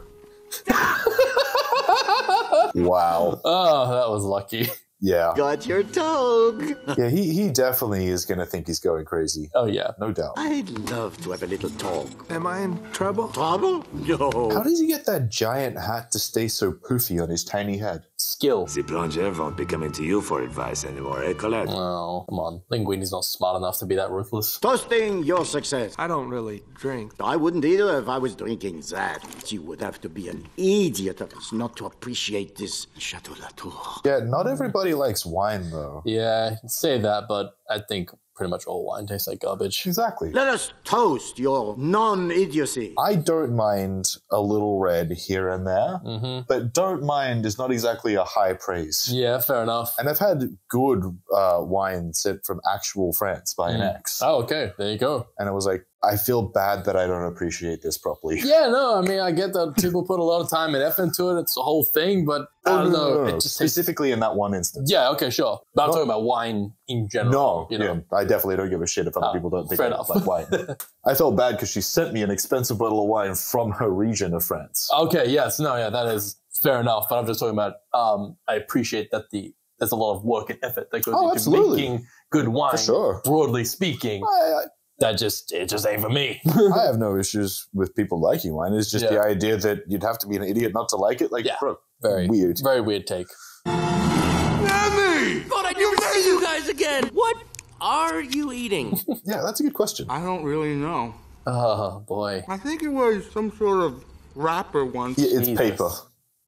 wow. Oh, that was lucky. Yeah. Got your toque. <laughs> Yeah, he, he definitely is gonna think he's going crazy. Oh yeah. No doubt. I'd love to have a little talk. Am I in trouble? Trouble? No. How does he get that giant hat to stay so poofy on his tiny head? Skill. The plongeur won't be coming to you for advice anymore, eh, Colette? Oh, come on. Linguini's not smart enough to be that ruthless. Toasting your success. I don't really drink. I wouldn't either if I was drinking that. You would have to be an idiot of us not to appreciate this Chateau Latour. Yeah, not everybody likes wine though. Yeah, say that, but I think pretty much all wine tastes like garbage. Exactly. Let us toast your non-idiocy. I don't mind a little red here and there, Mm-hmm. but don't mind is not exactly a high praise. Yeah, fair enough. And I've had good uh, wine sent from actual France by an Mm. ex. Oh, okay. There you go. And it was like, I feel bad that I don't appreciate this properly. <laughs> Yeah, no, I mean, I get that people put a lot of time and effort into it. It's a whole thing, but I Oh, don't no, know. no, no, no. It just. Specifically in that one instance. Yeah, okay, sure. But I'm talking about wine in general. No, you know. yeah, I definitely don't give a shit if other Ah, people don't think I like wine. <laughs> I felt bad because she sent me an expensive bottle of wine from her region of France. Okay, yes, no, yeah, that is fair enough. But I'm just talking about. Um, I appreciate that the there's a lot of work and effort that goes Oh, into absolutely. making good wine. For sure. Broadly speaking, I, that just it just ain't for me. <laughs> I have no issues with people liking wine. It's just the idea that you'd have to be an idiot not to like it. Like, Yeah. bro, very weird. Very weird take. Nami! Thought I'd never see you guys again. What are you eating? <laughs> Yeah, that's a good question. I don't really know. Oh boy. I think it was some sort of wrapper once. Yeah, it's Jesus. paper.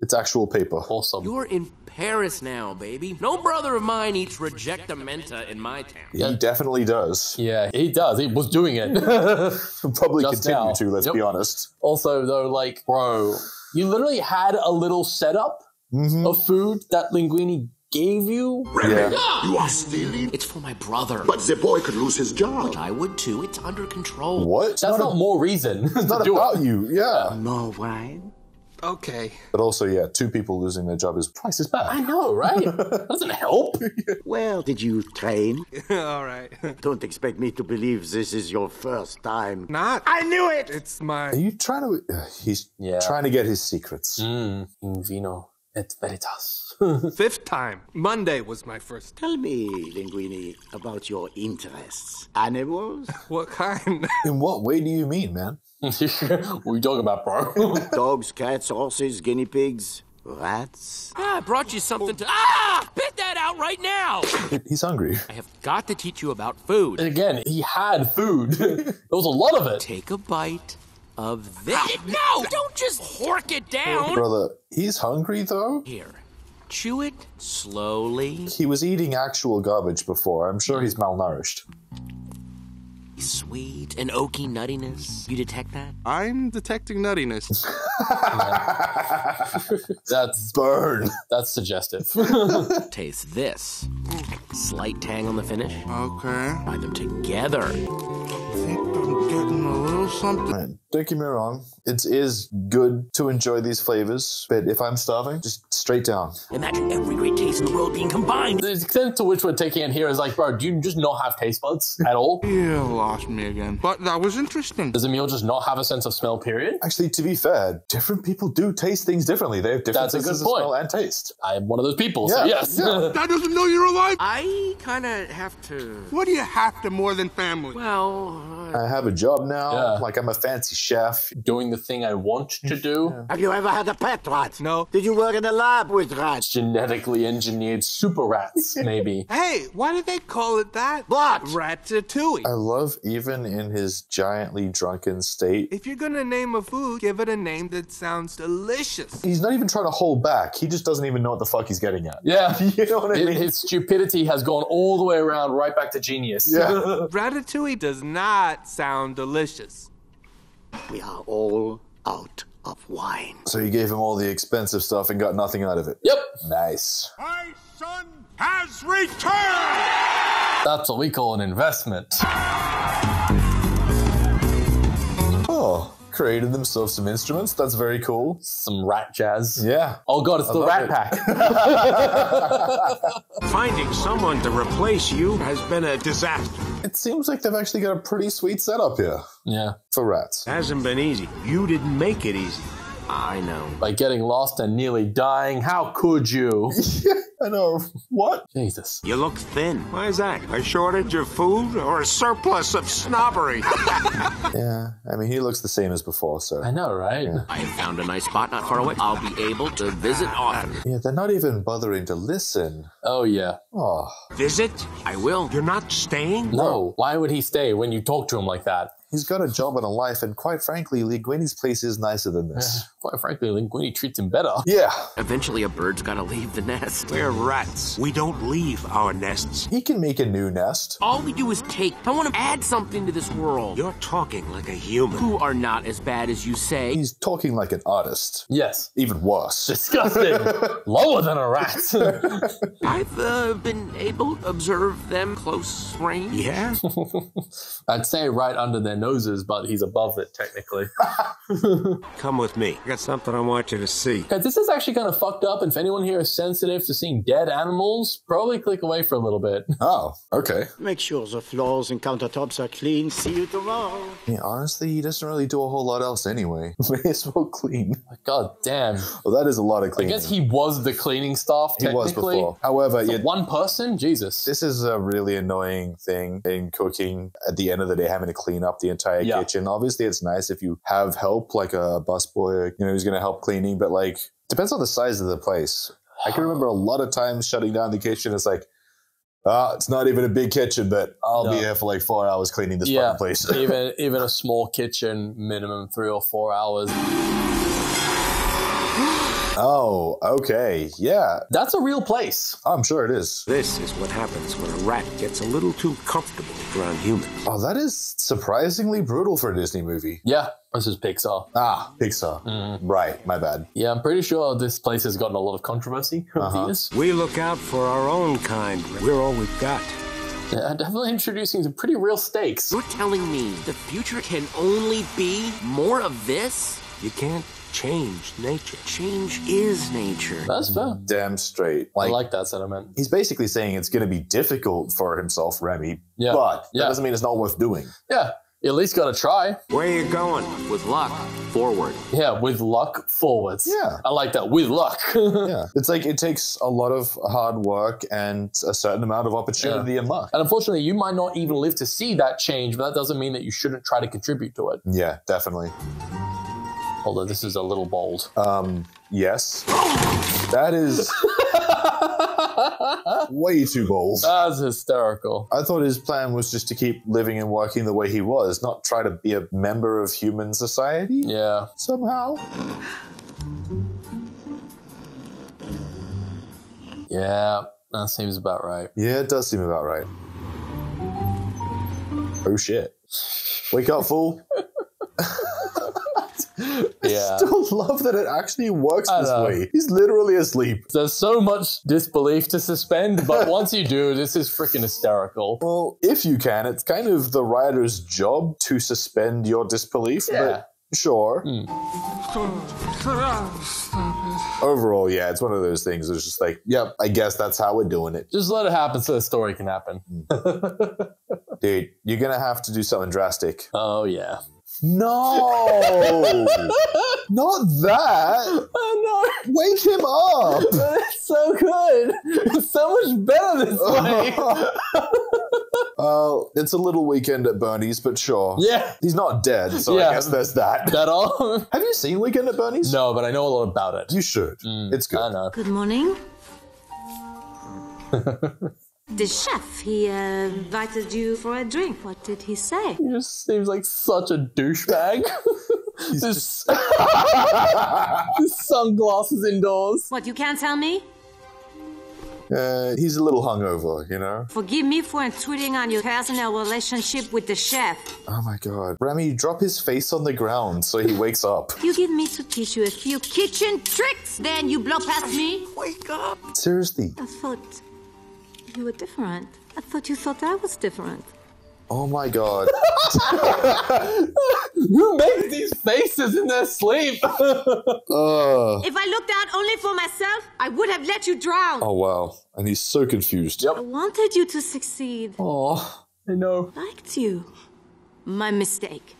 It's actual paper. Awesome. You're in Paris now, baby. No brother of mine eats rejectamenta in my town. He definitely does. Yeah, he does. He was doing it. <laughs> Probably Just continue now. to, let's Yep. be honest. also, though, like, bro, you literally had a little setup Mm-hmm. of food that Linguini gave you. Yeah. You are stealing? It's for my brother. But the boy could lose his job. I would too. It's under control. What? That's not, more reason. It's <laughs> not about you. Yeah. More wine? Okay. But also, yeah, two people losing their job is twice as bad. I know, right? <laughs> Doesn't help. <laughs> Well, did you train? <laughs> All right. Don't expect me to believe this is your first time. Not. I knew it! It's my. Are you trying to? Uh, he's Yeah. trying to get his secrets. Mm, in vino et veritas. <laughs> Fifth time. Monday was my first. Tell me, Linguini, about your interests. Animals? <laughs> What kind? <laughs> In what way do you mean, man? what are you talking about, bro? Dogs, cats, horses, guinea pigs, rats? Ah, I brought you something to. Ah! Spit that out right now! He's hungry. I have got to teach you about food. and again, he had food. there was a lot of it. Take a bite of this. No! Don't just hork it down! Brother, he's hungry though? Here. Chew it slowly. He was eating actual garbage before. I'm sure he's malnourished. Sweet and oaky nuttiness. You detect that? I'm detecting nuttiness. <laughs> That's Burn. that's suggestive. <laughs> Taste this. Slight tang on the finish. Okay. Try them together. I think I'm getting a little something. Man, don't get me wrong. It is good to enjoy these flavors, but if I'm starving, just straight down. Imagine every great taste in the world being combined. the extent to which we're taking it here is like, bro, do you just not have taste buds at all? <laughs> You lost me again. But that was interesting. Does Emile just not have a sense of smell, period? Actually, to be fair, different people do taste things differently. They have different That's a good senses of point. smell and taste. I'm one of those people, so yes. yeah. <laughs> That doesn't know you're alive? I kind of have to. What do you have to more than family? Well, uh, I have a job now. Yeah. Like I'm a fancy chef. Doing the thing I want to do. Have you ever had a pet rat? No. Did you work in a lab with rats? Genetically engineered super rats, <laughs> maybe. Hey, why did they call it that? What? Ratatouille. I love even in his giantly drunken state. If you're gonna name a food, give it a name that sounds delicious. He's not even trying to hold back. He just doesn't even know what the fuck he's getting at. Yeah. <laughs> You know what I His- mean? His stupidity has gone all the way around right back to genius. Yeah. <laughs> Ratatouille does not sound delicious. We are all out of wine. So you gave him all the expensive stuff and got nothing out of it. Yep. Nice. My son has returned! That's what we call an investment. Oh, created themselves some instruments. That's very cool. Some rat jazz. Yeah. Oh god, it's I the Rat it. Pack. <laughs> <laughs> Finding someone to replace you has been a disaster. It seems like they've actually got a pretty sweet setup here yeah. for rats. Hasn't been easy. You didn't make it easy. I know. By getting lost and nearly dying, how could you? <laughs> I know. What? Jesus. You look thin. Why is that? A shortage of food or a surplus of snobbery? <laughs> Yeah. I mean, he looks the same as before, so. I know, right? I have found a nice spot not far away. I'll be able to visit often. Yeah, they're not even bothering to listen. Oh yeah. Oh. Visit? I will. You're not staying? No. Why would he stay when you talk to him like that? He's got a job and a life, and quite frankly, Linguini's place is nicer than this. Quite frankly, Linguini treats him better. Yeah. Eventually, a bird's gotta leave the nest. We're rats. We don't leave our nests. He can make a new nest. All we do is take. I want to add something to this world. You're talking like a human. Who are not as bad as you say. He's talking like an artist. Yes. Even worse. Disgusting. <laughs> Lower than a rat. <laughs> I've uh, been able to observe them close range. Yeah? <laughs> I'd say right under their noses, but he's above it technically. <laughs> Come with me. I got something I want you to see. Okay, this is actually kind of fucked up. And if anyone here is sensitive to seeing dead animals, probably click away for a little bit. <laughs> Oh, okay. Make sure the floors and countertops are clean. See you tomorrow. Yeah, honestly, he doesn't really do a whole lot else anyway. May as well clean. God damn. Well, that is a lot of cleaning. I cleaning. guess he was the cleaning staff. He was before. However, For yeah, one person, Jesus. this is a really annoying thing in cooking. At the end of the day, having to clean up the entire Yeah. kitchen. Obviously, it's nice if you have help, like a busboy, you know, who's going to help cleaning. But like, depends on the size of the place. I can remember a lot of times shutting down the kitchen. It's like, ah, it's not even a big kitchen, but I'll be here for like four hours cleaning this yeah, place. <laughs> even even a small kitchen, minimum three or four hours. oh, okay, yeah, That's a real place. I'm sure it is. This is what happens when a rat gets a little too comfortable around humans. Oh, that is surprisingly brutal for a Disney movie. Yeah, this is Pixar. Ah, Pixar. Right, my bad. Yeah, I'm pretty sure this place has gotten a lot of controversy over Uh-huh. years. We look out for our own kind. We're all we've got. Yeah, definitely introducing some pretty real stakes. You're telling me the future can only be more of this? You can't change nature. Change is nature. That's fair. Damn straight. I Like, like that sentiment. he's basically saying it's going to be difficult for himself, Remy. Yeah. But Yeah. that doesn't mean it's not worth doing. Yeah, you at least got to try. Where are you going? With luck, forward. Yeah, with luck, forwards. Yeah. I like that. With luck. <laughs> Yeah. It's like it takes a lot of hard work and a certain amount of opportunity and luck. And unfortunately, you might not even live to see that change, but that doesn't mean that you shouldn't try to contribute to it. Yeah, definitely. Although this is a little bold. Um, yes. That is <laughs> way too bold. That's hysterical. I thought his plan was just to keep living and working the way he was, not try to be a member of human society Yeah. somehow. Yeah, that seems about right. Yeah, it does seem about right. Oh shit. Wake up, fool. <laughs> Yeah. Still love that it actually works I this know. way. He's literally asleep. There's so much disbelief to suspend, but <laughs> once you do, this is freaking hysterical. Well, if you can, it's kind of the writer's job to suspend your disbelief, Yeah. but sure. Hmm. Overall, yeah, it's one of those things. It's just like, yep, I guess that's how we're doing it. Just let it happen so the story can happen. Hmm. <laughs> Dude, you're gonna have to do something drastic. Oh, yeah. No! <laughs> Not that! Oh, Wake him up! <laughs> It's so good. It's so much better this <laughs> way. Well, it's a little weekend at Bernie's, but sure. Yeah. He's not dead, so Yeah. I guess there's that. That all? Have you seen Weekend at Bernie's? no, but I know a lot about it. You should. Mm, it's good. I know. Good morning. The chef, he uh, invited you for a drink. What did he say? He just seems like such a douchebag. <laughs> <laughs> His, <laughs> his sunglasses indoors. What, you can't tell me? Uh, he's a little hungover, you know? Forgive me for intruding on your personal relationship with the chef. Oh my god. Remy, drop his face on the ground so he wakes up. You give me to teach you a few kitchen tricks, then you blow past me? Wake up! Seriously. I thought you were different. I thought you thought I was different. Oh my god. <laughs> Who makes these faces in their sleep? Ugh. <laughs> Uh. If I looked out only for myself, I would have let you drown. Oh wow. And he's so confused. I wanted you to succeed. Oh, I know. Liked you. My mistake.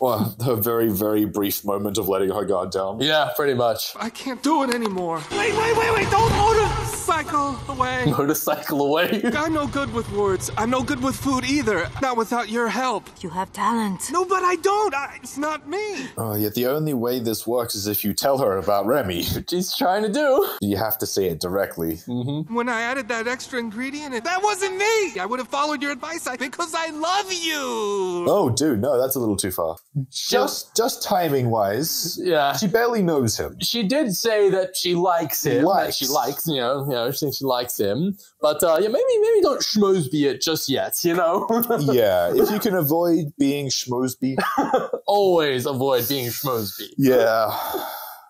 Well, her very, very brief moment of letting her guard down. Yeah, pretty much. I can't do it anymore. Wait, wait, wait, wait, don't <laughs> Motorcycle away. Motorcycle away. I'm no good with words. I'm no good with food either. Not without your help. You have talent. No, but I don't. I, it's not me. Oh, yet the only way this works is if you tell her about Remy. <laughs> She's trying to do. You have to say it directly. Mm-hmm. When I added that extra ingredient, it, that wasn't me. I would have followed your advice I, because I love you. Oh, dude, no, that's a little too far. Just, just timing wise, Yeah. she barely knows him. She did say that she likes him. that Likes. She likes, you know, you know, she thinks she likes him. But uh, yeah, maybe maybe don't schmosby it just yet, you know? <laughs> yeah, if you can avoid being schmosby. <laughs> Always avoid being schmosby. Yeah.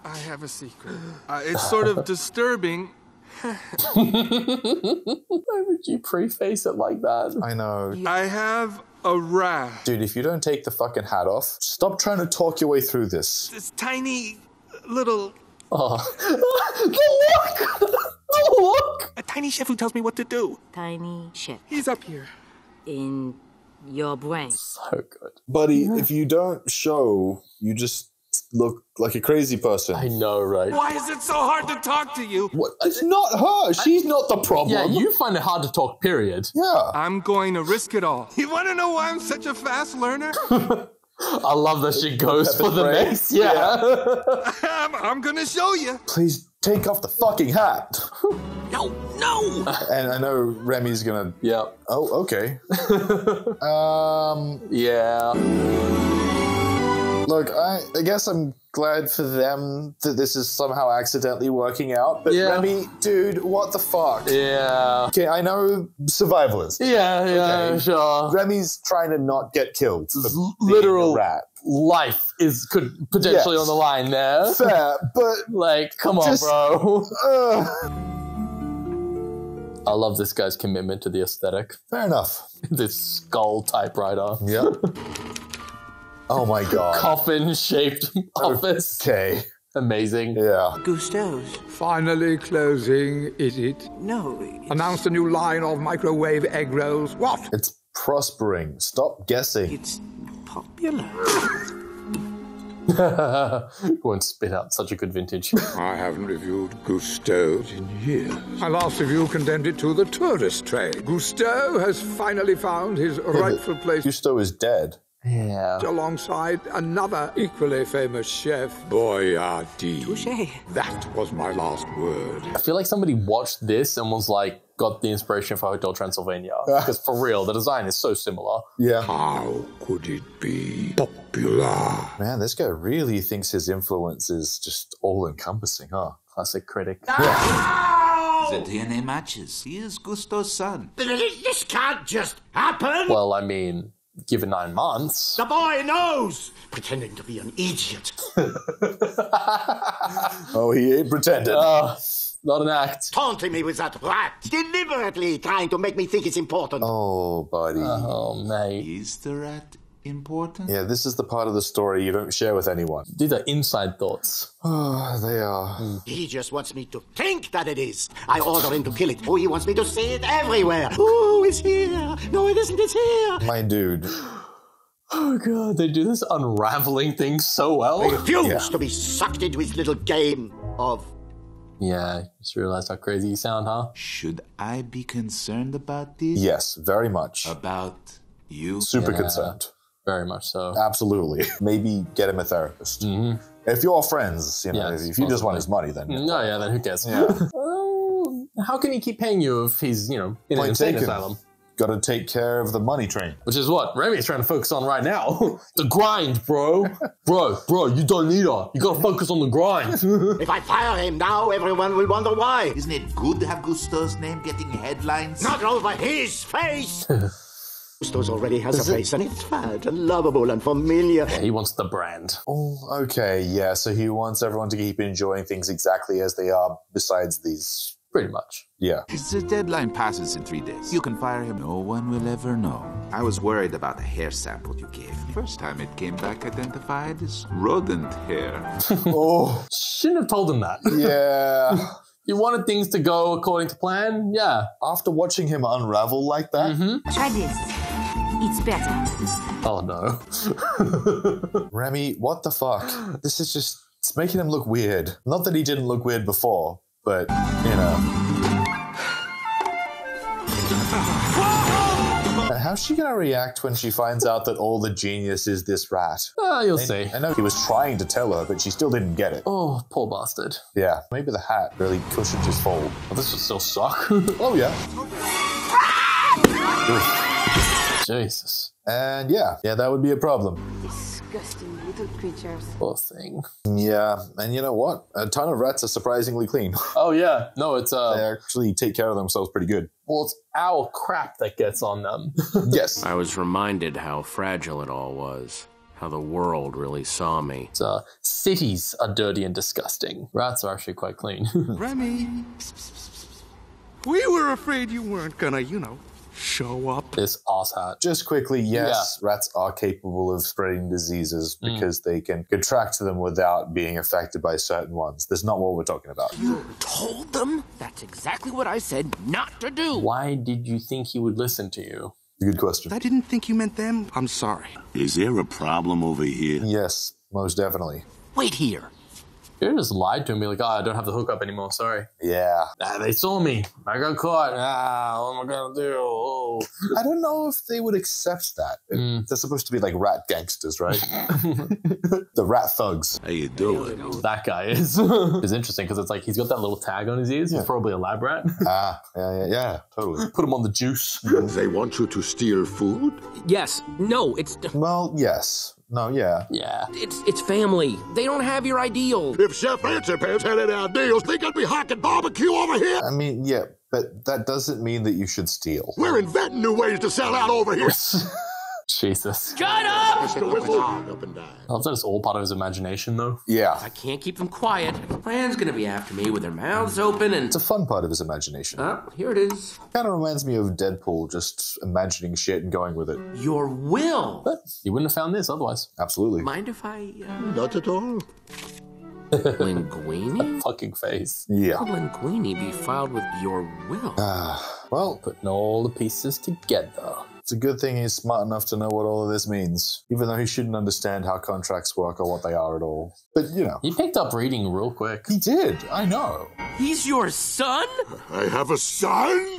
I have a secret. Uh, it's sort of disturbing. <laughs> Why would you preface it like that? I know. I have a rat. Dude, if you don't take the fucking hat off, stop trying to talk your way through this. This tiny little. Oh. <laughs> the look! <laughs> The look! A tiny chef who tells me what to do. Tiny chef. He's up here. In your brain. So good. Buddy, if you don't show, you just look like a crazy person. I know, right? Why is it so hard to talk to you? What? It's not her. She's not the problem. Yeah, you find it hard to talk, period. Yeah. I'm going to risk it all. You want to know why I'm such a fast learner? <laughs> I love that she goes for the spray. mace. Yeah. I'm, I'm going to show you. Please take off the fucking hat. <laughs> No, no! And I know Remy's gonna. yeah. Oh, okay. <laughs> um, Yeah. Look, I, I guess I'm glad for them that this is somehow accidentally working out. But Yeah. Remy, dude, what the fuck? Yeah. Okay, I know survivalist. Yeah, yeah, Okay. sure. Remy's trying to not get killed. for being a Literal rat. life is could potentially Yes. on the line there. Fair, <laughs> but Like, come on, bro. uh, <laughs> I love this guy's commitment to the aesthetic. fair enough. <laughs> this skull typewriter. Yep. Oh my god. Coffin shaped <laughs> office. Okay. Amazing. Yeah. Gusteau's. Finally closing, is it? No, Announced a new line of microwave egg rolls. What? It's prospering. Stop guessing. it's popular. <laughs> Won't spit out such a good vintage. I haven't reviewed Gusteau's in years. My last review condemned it to the tourist train. Gusteau has finally found his rightful <laughs> place Gusteau is dead. Yeah. alongside another equally famous chef, Boyardee. Touche. That was my last word. I feel like somebody watched this and was like, got the inspiration for Hotel Transylvania. <laughs> Because for real, the design is so similar. Yeah. How could it be popular? Man, this guy really thinks his influence is just all encompassing, huh? Classic critic. The DNA matches. He is Gusteau's son. This can't just happen! Well, I mean, given nine months. The boy knows! Pretending to be an idiot. <laughs> Oh, he ain't pretending. Uh, not an act. Taunting me with that rat. Deliberately trying to make me think it's important. oh, buddy. Oh, mate. Is the rat important? yeah, this is the part of the story you don't share with anyone. These are inside thoughts. Oh, <sighs> they are. He just wants me to think that it is. I order him to kill it. Oh, he wants me to see it everywhere. Oh, it's here. No, it isn't. It's here. My dude. <sighs> Oh, God. They do this unraveling thing so well. I well. refuse Yeah. to be sucked into his little game of Yeah, you just realized how crazy you sound, huh? Should I be concerned about this? Yes, very much. About you? Super Yeah. concerned. Very much so. Absolutely. <laughs> Maybe get him a therapist. If you're friends, you know, Mm-hmm. Yes, if you just want his money, then No, yeah, then who cares? Yeah. <laughs> Um, how can he keep paying you if he's, you know, in an insane taken. asylum? Got to take care of the money train. Which is what Remy's trying to focus on right now. <laughs> the grind, bro. bro, bro, you don't need her. You gotta focus on the grind. If I fire him now, everyone will wonder why. Isn't it good to have Gusteau's name getting headlines? Not over his face! Gusteau's already has a face, and it's fat and lovable and familiar. he wants the brand. Oh, okay. Yeah. So he wants everyone to keep enjoying things exactly as they are, besides these. Pretty much. Yeah. The uh, deadline passes in three days. You can fire him. No one will ever know. I was worried about the hair sample you gave me. First time it came back identified as rodent hair. <laughs> oh. Shouldn't have told him that. Yeah. <laughs> you wanted things to go according to plan? Yeah. After watching him unravel like that, mm-hmm. Try this. It's better. Oh no. <laughs> Remy, what the fuck? This is just. It's making him look weird. Not that he didn't look weird before, but, you know. <laughs> How's she going to react when she finds out that all the genius is this rat? Ah, you'll I, see. I know he was trying to tell her, but she still didn't get it. Oh, poor bastard. Yeah, maybe the hat really cushioned his fall. Well, this would still suck. <laughs> Oh, yeah. Jesus. And yeah, yeah, that would be a problem. Disgusting little creatures. Poor thing. Yeah, and you know what? A ton of rats are surprisingly clean. <laughs> Oh yeah. No, it's uh they actually take care of themselves pretty good. well it's owl crap that gets on them. <laughs> Yes. I was reminded how fragile it all was, how the world really saw me. It's, uh, cities are dirty and disgusting. Rats are actually quite clean. <laughs> Remy, we were afraid you weren't gonna, you know, show up. this asshat. Just quickly, yes, rats are capable of spreading diseases Mm. because they can contract them without being affected by certain ones. That's not what we're talking about. You told them? That's exactly what I said not to do. Why did you think he would listen to you? Good question. I didn't think you meant them. I'm sorry. Is there a problem over here? Yes, most definitely. Wait here. You just lied to him, be like, oh, I don't have the hookup anymore, sorry. Yeah. Ah, they saw me. I got caught. Ah, what am I gonna do? Oh. I don't know if they would accept that. Mm. They're supposed to be like rat gangsters, right? <laughs> the rat thugs. How you doing? That guy is. <laughs> it's interesting because it's like he's got that little tag on his ears. He's probably a lab rat. Ah, yeah, yeah, yeah, totally. Put him on the juice. They want you to steal food? Yes. No, it's Well, yes. No, yeah. Yeah. it's it's family. They don't have your ideals. If Chef Fancy Pants had any ideals, think I'd be hocking barbecue over here? I mean, yeah, but that doesn't mean that you should steal. We're inventing new ways to sell out over here. <laughs> Jesus. Shut up! Mr. Whistle. Up and down. I love that it's all part of his imagination, though. Yeah. I can't keep them quiet. The plan's gonna be after me with their mouths open and. It's a fun part of his imagination. Ah, here it is. Kind of reminds me of Deadpool, just imagining shit and going with it. Your will. But you wouldn't have found this otherwise. Absolutely. Mind if I. Uh, Not at all. <laughs> linguini? <laughs> Fucking face. Yeah. How linguini be filed with your will? Ah, well, Putting all the pieces together. It's a good thing he's smart enough to know what all of this means, even though he shouldn't understand how contracts work or what they are at all. But, you know, He picked up reading real quick. he did. I know. He's your son? I have a son? <laughs>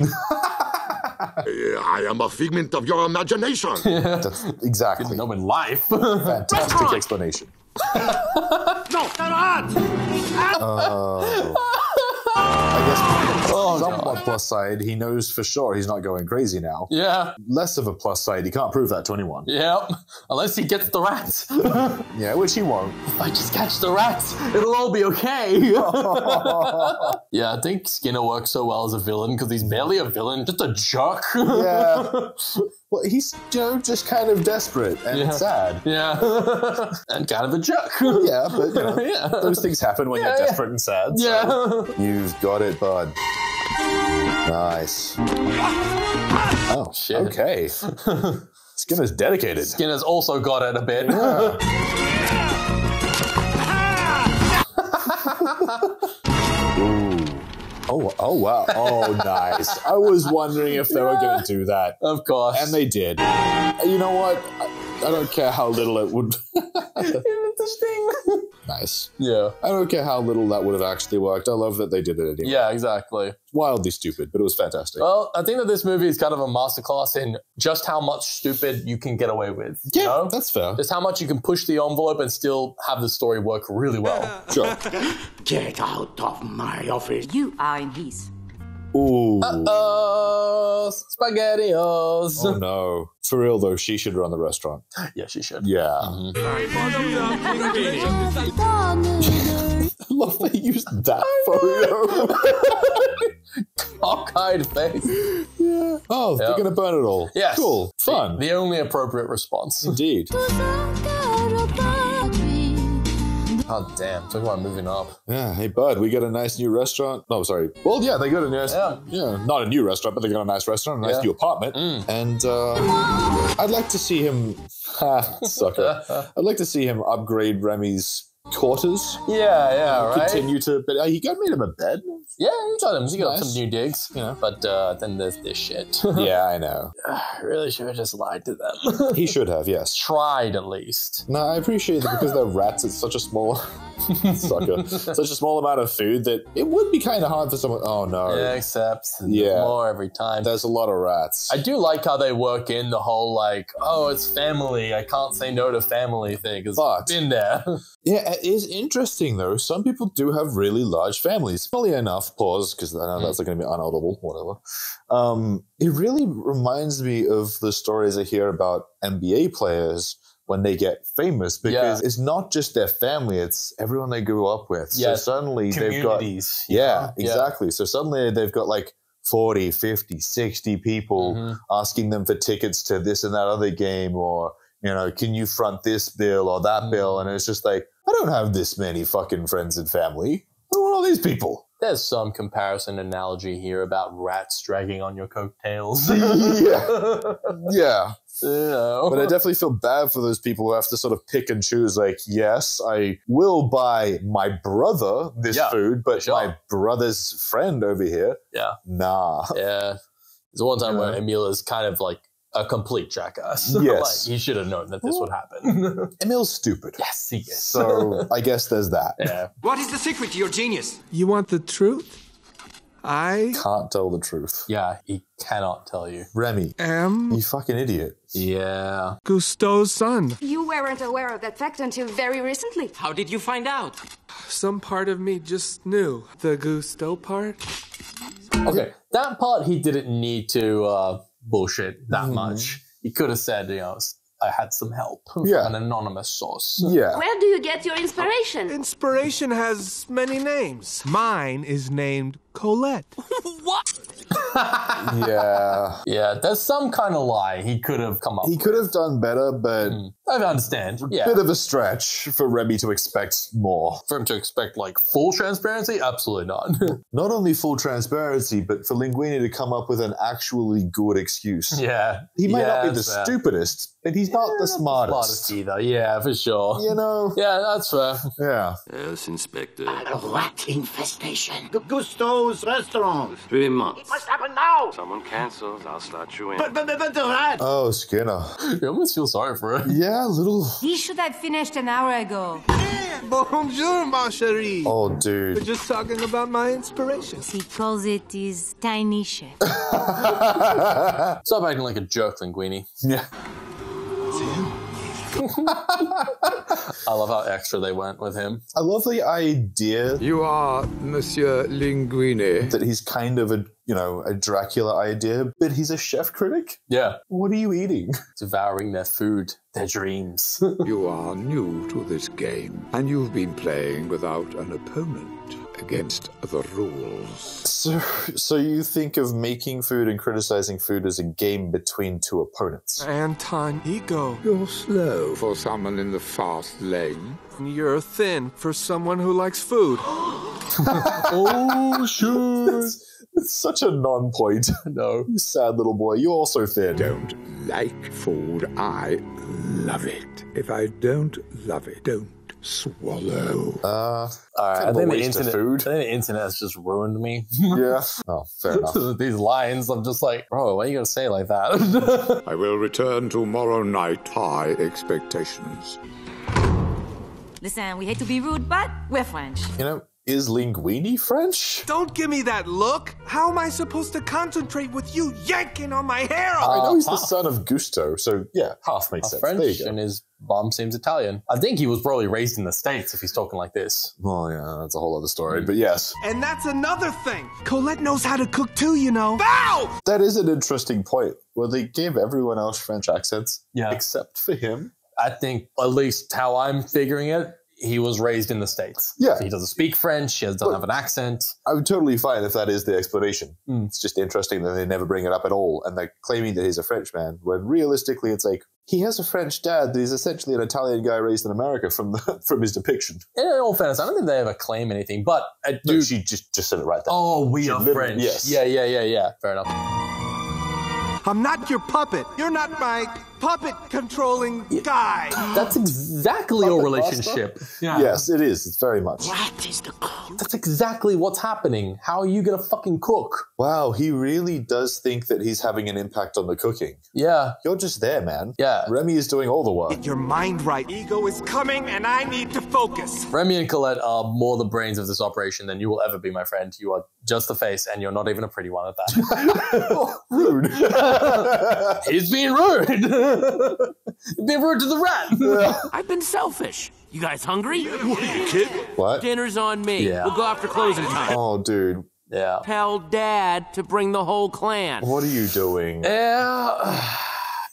I am a figment of your imagination. <laughs> That's exactly. <laughs> No, in life. Fantastic explanation. No, come on! Oh. I guess oh, somewhat plus side, he knows for sure he's not going crazy now. yeah. Less of a plus side, he can't prove that to anyone. Yep. Unless he gets the rats. <laughs> Yeah, which he won't. if I just catch the rats, it'll all be okay. <laughs> yeah, I think Skinner works so well as a villain because he's barely a villain, just a jerk. Yeah. <laughs> Well, he's just kind of desperate and Yeah. sad. yeah. <laughs> and kind of a jerk. Yeah, but you know, <laughs> Yeah. those things happen when Yeah, you're yeah. desperate and sad. so Yeah. You've got it, bud. Nice. Oh, Shit. Okay. <laughs> Skinner's dedicated. Skinner's also got it a bit. Ooh. Oh, oh wow. Oh, <laughs> nice. I was wondering if they were going to do that. of course. And they did. You know what? I, I don't care how little it would. <laughs> Interesting. <laughs> Nice. Yeah. I don't care how little that would have actually worked. I love that they did it anyway. Yeah, exactly. Wildly stupid, but it was fantastic. Well, I think that this movie is kind of a masterclass in just how much stupid you can get away with. you yeah, know? that's fair. Just how much you can push the envelope and still have the story work really well. Sure. <laughs> Get out of my office. You are in his. Ooh. Uh, spaghettios. Oh no. For real though, she should run the restaurant. Yeah, she should. Yeah. I <laughs> love they used that photo. <laughs> Cockeyed face. yeah. Oh, they're gonna burn it all. Yes. Cool. Fun. The only appropriate response. Indeed. <laughs> God damn. Talking about moving up. Yeah. Hey, bud, we got a nice new restaurant. No, sorry. Well, yeah, they got a nice. Yeah. Yeah. Not a new restaurant, but they got a nice restaurant, a nice Yeah. Mm. new apartment, and uh, I'd like to see him. Ha, <laughs> sucker. <laughs> I'd like to see him upgrade Remy's quarters. Yeah, yeah, right. Continue to, but uh, he got made him a bed. Yeah, you got him. You got Nice. some new digs, you know. But uh, then there's this shit. <laughs> yeah, I know. <sighs> I really should have just lied to them. He should have, yes. <laughs> Tried at least. No, I appreciate that because they're rats. It's such a small sucker, such a small amount of food that it would be kind of hard for someone. Oh no, Yeah, except Yeah. more every time. there's a lot of rats. I do like how they work in the whole like, oh, it's family. I can't say no to family thing. But- been there. <laughs> yeah, it is interesting though. Some people do have really large families. Funny enough, pause because I know that's going to be unaudible. Whatever. Um, it really reminds me of the stories I hear about NBA players. When they get famous, because Yeah. it's not just their family; it's everyone they grew up with. Yeah, so suddenly they've got. Yeah, know? exactly. So suddenly they've got like 40, 50, 60 people Mhm. asking them for tickets to this and that other game or, you know, can you front this bill or that Mm. bill? And it's just like, I don't have this many fucking friends and family. Who are all these people? There's some comparison analogy here about rats dragging on your coattails. <laughs> yeah. <laughs> Yeah. You know. But I definitely feel bad for those people who have to sort of pick and choose. Like, yes, I will buy my brother this Yeah, food, but sure. my brother's friend over here, yeah. nah. <laughs> Yeah. There's one time where Yeah. Emile is kind of like a complete jackass. <laughs> Yes. like, he should have known that this would happen. <laughs> Emile's stupid. yes, he is. So I guess there's that. yeah. What is the secret to your genius? You want the truth? I Can't tell the truth. Yeah, he cannot tell you. Remy, am you fucking idiot. Yeah. Gusteau's son. You weren't aware of that fact until very recently. How did you find out? Some part of me just knew. The Gusteau part? Okay, that part he didn't need to uh, bullshit that much. He could have said, you know, I had some help Yeah. from an anonymous source. Yeah. Where do you get your inspiration? Inspiration has many names. Mine is named Colette. <laughs> What? yeah. Yeah, there's some kind of lie he could have come up He with. could have done better, but hmm. I understand. Yeah. bit of a stretch for Remy to expect more. For him to expect like full transparency? Absolutely not. <laughs> Not only full transparency, but for Linguini to come up with an actually good excuse. yeah. He might not be the fair. Uh, stupidest, but he's not the smartest. Smartest either. Yeah, for sure. You know? Yeah, that's fair. Yeah. Yes, Inspector. A rat infestation. Gu- Gusteau's restaurant. Three months. It must happen now. Someone cancels, I'll start you in. But, but, but, but the rat. Oh, Skinner. <laughs> You almost feel sorry for him. Yeah, a little. He should have finished an hour ago. Bonjour, ma chérie. Oh, dude. We're just talking about my inspiration. He calls it his tiny chef. <laughs> Stop acting like a jerk, Linguini. yeah. <laughs> I love how extra they went with him. I love the idea You are Monsieur Linguini. that he's kind of a, you know, a Dracula idea, but he's a chef critic. Yeah. What are you eating? Devouring their food, their dreams. <laughs> You are new to this game, and you've been playing without an opponent against the rules. So, so you think of making food and criticizing food as a game between two opponents? Anton Ego. You're slow for someone in the fast lane. You're thin for someone who likes food. <gasps> <laughs> oh, sure. It's such a non-point. <laughs> no. You sad little boy. You're also thin. Don't like food, I love it. If I don't love it, don't swallow. Uh, All right, I think the waste internet. food. I think the internet has just ruined me. <laughs> <laughs> yeah. Oh, fair <laughs> enough. These lines, I'm just like, bro, why are you gonna say like that? I will return tomorrow night. High expectations. Listen, we hate to be rude, but we're French. You know, is linguini French? Don't give me that look. How am I supposed to concentrate with you yanking on my hair? I know he's the son of Gusteau, so yeah, half makes sense. There French you go. and his mom seems Italian. I think he was probably raised in the States if he's talking like this. Well, yeah, that's a whole other story, but yes. And that's another thing. Colette knows how to cook too, you know. Bow! That is an interesting point. Well, they gave everyone else French accents, Yeah. except for him. I think, at least how I'm figuring it, he was raised in the States. Yeah. So He doesn't speak French, he doesn't have an accent. I'm totally fine if that is the explanation. Mm. It's just interesting that they never bring it up at all, and they're claiming that he's a Frenchman, when realistically it's like, he has a French dad, but he's essentially an Italian guy raised in America from the, <laughs> from his depiction. In all fairness, I don't think they ever claim anything, but I No, she just, just said it right there. oh, we She are French. yes. Yeah, yeah, yeah, yeah. Fair enough. I'm not your puppet. You're not my puppet controlling guy. That's exactly your Puppet master? relationship. Yeah. Yes, it is. It's very much. That's exactly what's happening. How are you gonna fucking cook? Wow, he really does think that he's having an impact on the cooking. Yeah. You're just there, man. Yeah. Remy is doing all the work. Get your mind right. Ego is coming and I need to focus. Remy and Colette are more the brains of this operation than you will ever be, my friend. You are just the face, and you're not even a pretty one at that. <laughs> Rude. <laughs> He's being rude. <laughs> He's being rude to the rat. I've been selfish. You guys hungry? what? Dinner's on me. Yeah. We'll go after closing time. Oh, dude. Yeah. Tell Dad to bring the whole clan. What are you doing? Yeah.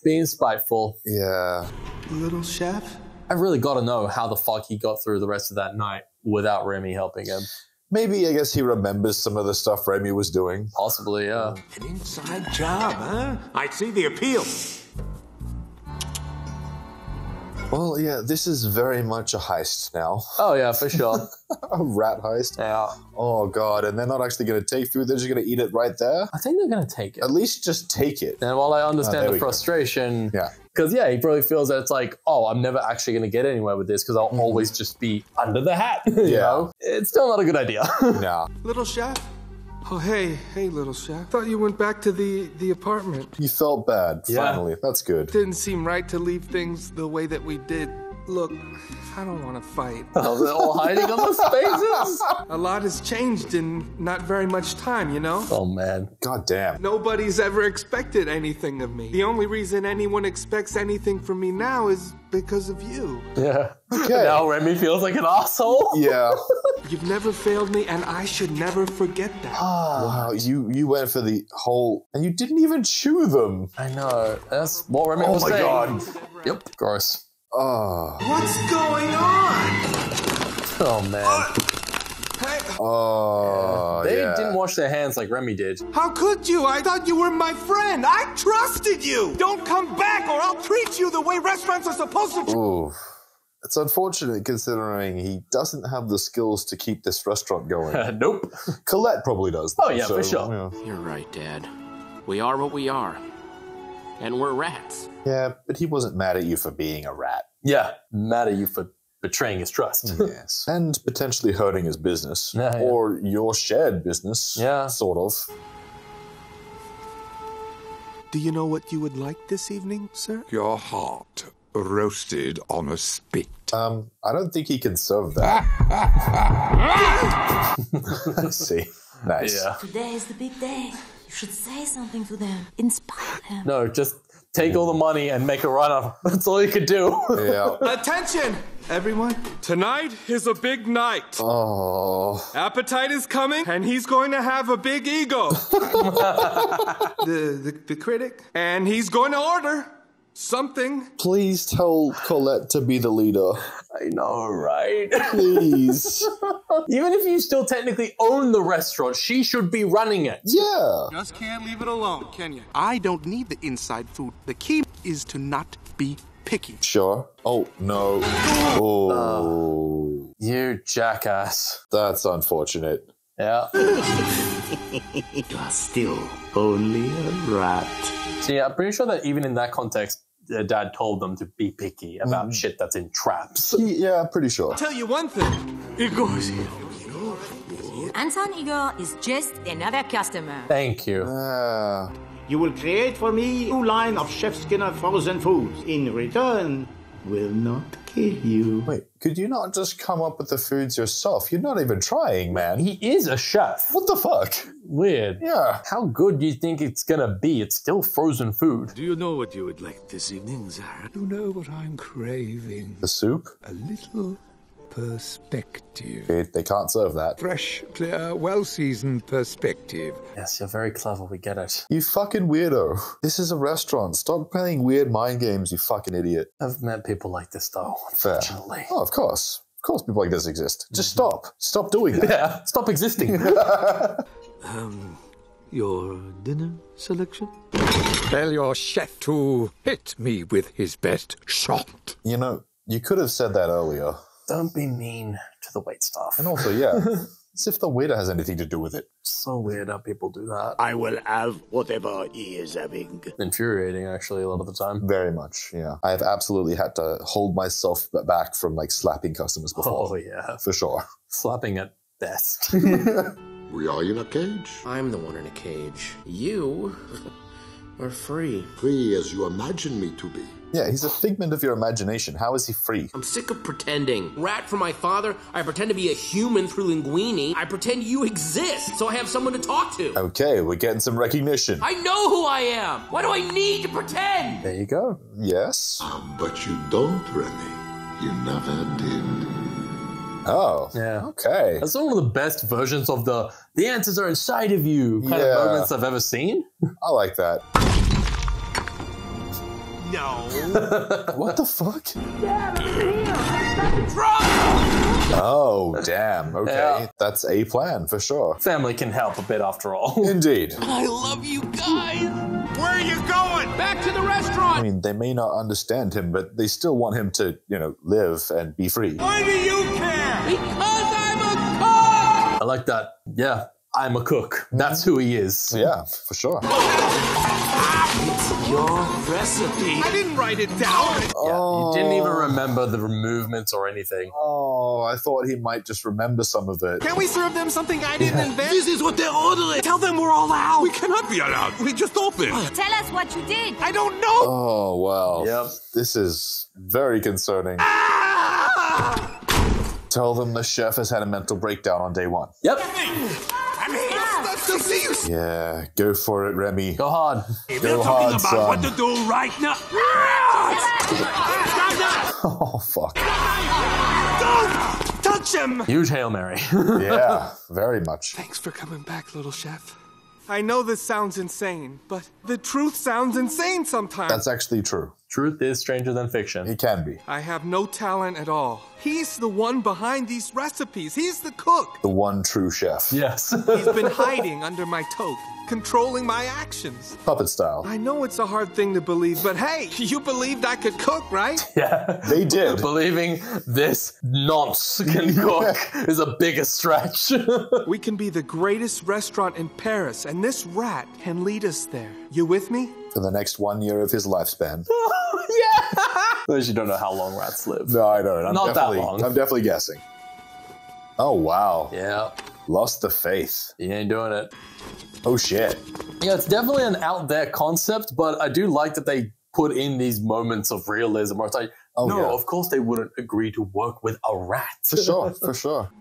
Being spiteful. Yeah. Little chef? I really got to know how the fuck he got through the rest of that night without Remy helping him. Maybe, I guess he remembers some of the stuff Remy was doing. Possibly, yeah. An inside job, huh? I see the appeal. Well, yeah, this is very much a heist now. Oh yeah, for sure. <laughs> a rat heist. Yeah. Oh, God. And they're not actually going to take food, they're just going to eat it right there? I think they're gonna take it. At least just take it. And while I Oh, understand ah, there the we go. frustration, Yeah. because yeah, he probably feels that it's like, oh, I'm never actually going to get anywhere with this because I'll mm-hmm. always just be under the hat. <laughs> you. Yeah. know? it's still not a good idea. <laughs> Nah. Little chef? Oh, hey, hey, little chef. Thought you went back to the, the apartment. You felt bad, Yeah. finally. That's good. Didn't seem right to leave things the way that we did. Look, I don't want to fight. <laughs> Oh, they're all hiding on the spaces. <laughs> A lot has changed in not very much time, you know? Oh man. God damn. Nobody's ever expected anything of me. The only reason anyone expects anything from me now is because of you. Yeah. Okay. Now Remy feels like an asshole. Yeah. <laughs> You've never failed me, and I should never forget that. wow, you you went for the whole, and you didn't even chew them. I know. That's what Remy Oh was my. God. Yep. Gross. Oh, What's going on? Oh man. Uh, hey, oh, They yeah. didn't wash their hands like Remy did. how could you? I thought you were my friend. I trusted you. Don't come back, or I'll treat you the way restaurants are supposed to. Ooh. It's unfortunate considering he doesn't have the skills to keep this restaurant going. <laughs> nope. Colette probably does. Oh, though, yeah, for sure. Yeah. You're right, Dad. We are what we are. And we're rats. Yeah, but he wasn't mad at you for being a rat. Yeah. Mad at you for betraying his trust. <laughs> yes. And potentially hurting his business. Yeah, yeah. Or your shared business. Yeah. Sort of. Do you know what you would like this evening, sir? Your heart roasted on a spit. Um, I don't think he can serve that. I <laughs> <laughs> see. Nice. Yeah. Today is the big day. You should say something to them. Inspire them. No, just take all the money and make a run up. <laughs> That's all you could do. Yeah. <laughs> Attention, everyone. Tonight is a big night. Oh. Appetite is coming, and he's going to have a big ego. <laughs> the, the the critic, and he's going to order something. Please tell Colette to be the leader. I know, right? Please. <laughs> Even if you still technically own the restaurant, she should be running it. yeah. Just can't leave it alone, can you? I don't need the inside food. The key is to not be picky. Sure. Oh, no. Oh. You jackass. That's unfortunate. Yeah. <laughs> You are still only a rat. So yeah, I'm pretty sure that even in that context, their dad told them to be picky about shit that's in traps. Yeah, I'm pretty sure. Tell you one thing. Anton Ego is just another customer. Thank you. Ah. You will create for me a new line of Chef Skinner frozen foods. In return, will not kill you. Wait, could you not just come up with the foods yourself? You're not even trying, man. He is a chef. What the fuck? Weird. Yeah. How good do you think it's gonna be? It's still frozen food. Do you know what you would like this evening, Zara? You know what I'm craving? The soup? A little perspective. They, they can't serve that. Fresh, clear, well seasoned perspective. Yes, you're very clever. We get it. You fucking weirdo. This is a restaurant. Stop playing weird mind games, you fucking idiot. I've met people like this though, Fair. Oh, of course. Of course people like this exist. Just stop. Stop doing that. Yeah, stop existing. <laughs> Um, your dinner selection? Tell your chef to hit me with his best shot. You know, you could have said that earlier. Don't be mean to the wait staff. And also, yeah, <laughs> as if the waiter has anything to do with it. So weird how people do that. I will have whatever he is having. Infuriating, actually, a lot of the time. Very much, yeah. I have absolutely had to hold myself back from like slapping customers before. Oh yeah, For sure. slapping at best. <laughs> We are in a cage. I'm the one in a cage. You <laughs> are free. Free as you imagine me to be. Yeah, he's a figment of your imagination. How is he free? I'm sick of pretending. Rat for my father. I pretend to be a human through Linguini. I pretend you exist, so I have someone to talk to. Okay, we're getting some recognition. I know who I am. Why do I need to pretend? there you go. Yes. Um, but you don't, Remy. You never did. Oh. Yeah. Okay. That's one of the best versions of the the answers are inside of you kind Yeah. of moments I've ever seen. I like that. No. <laughs> What the fuck? Oh, damn. Okay. Yeah. That's a plan for sure. Family can help a bit after all. <laughs> Indeed. I love you guys. Where are you going? Back to the restaurant. I mean, they may not understand him, but they still want him to, you know, live and be free. Why do you care? Because I'm a cook. I like that. Yeah, I'm a cook. That's who he is. Yeah, for sure. Oh, Your recipe. I didn't write it down. Oh. Yeah, you didn't even remember the movements or anything. Oh, I thought he might just remember some of it. Can we serve them something I didn't invent? This is what they're ordering. Tell them we're all out. We cannot be allowed. We just opened. Oh, tell us what you did. I don't know. Oh, wow. Yep. This is very concerning. Ah! Tell them the chef has had a mental breakdown on day one. Yep. Yeah, go for it, Remy. Go hard. We're Go talking hard, about what son. to do right now. <laughs> Oh, fuck. Don't touch him. Huge Hail Mary. <laughs> Yeah, very much. Thanks for coming back, little chef. I know this sounds insane, but the truth sounds insane sometimes. That's actually true. Truth is stranger than fiction. He can be. I have no talent at all. He's the one behind these recipes. He's the cook. The one true chef. Yes. <laughs> He's been hiding under my toque, controlling my actions. Puppet style. I know it's a hard thing to believe, but hey, you believed I could cook, right? <laughs> yeah. They did. Believing this nonce can <laughs> cook is a bigger stretch. We can be the greatest restaurant in Paris, and this rat can lead us there. You with me? For the next one year of his lifespan. <laughs> Yeah. Those you don't know how long rats live. No, I don't. I'm Not that definitely, long. I'm definitely guessing. Oh, wow. Yeah. Lost the faith. You ain't doing it. Oh, shit. Yeah, it's definitely an out there concept, but I do like that they put in these moments of realism where it's like, Oh, no, yeah. of course they wouldn't agree to work with a rat. For sure, for sure. <laughs>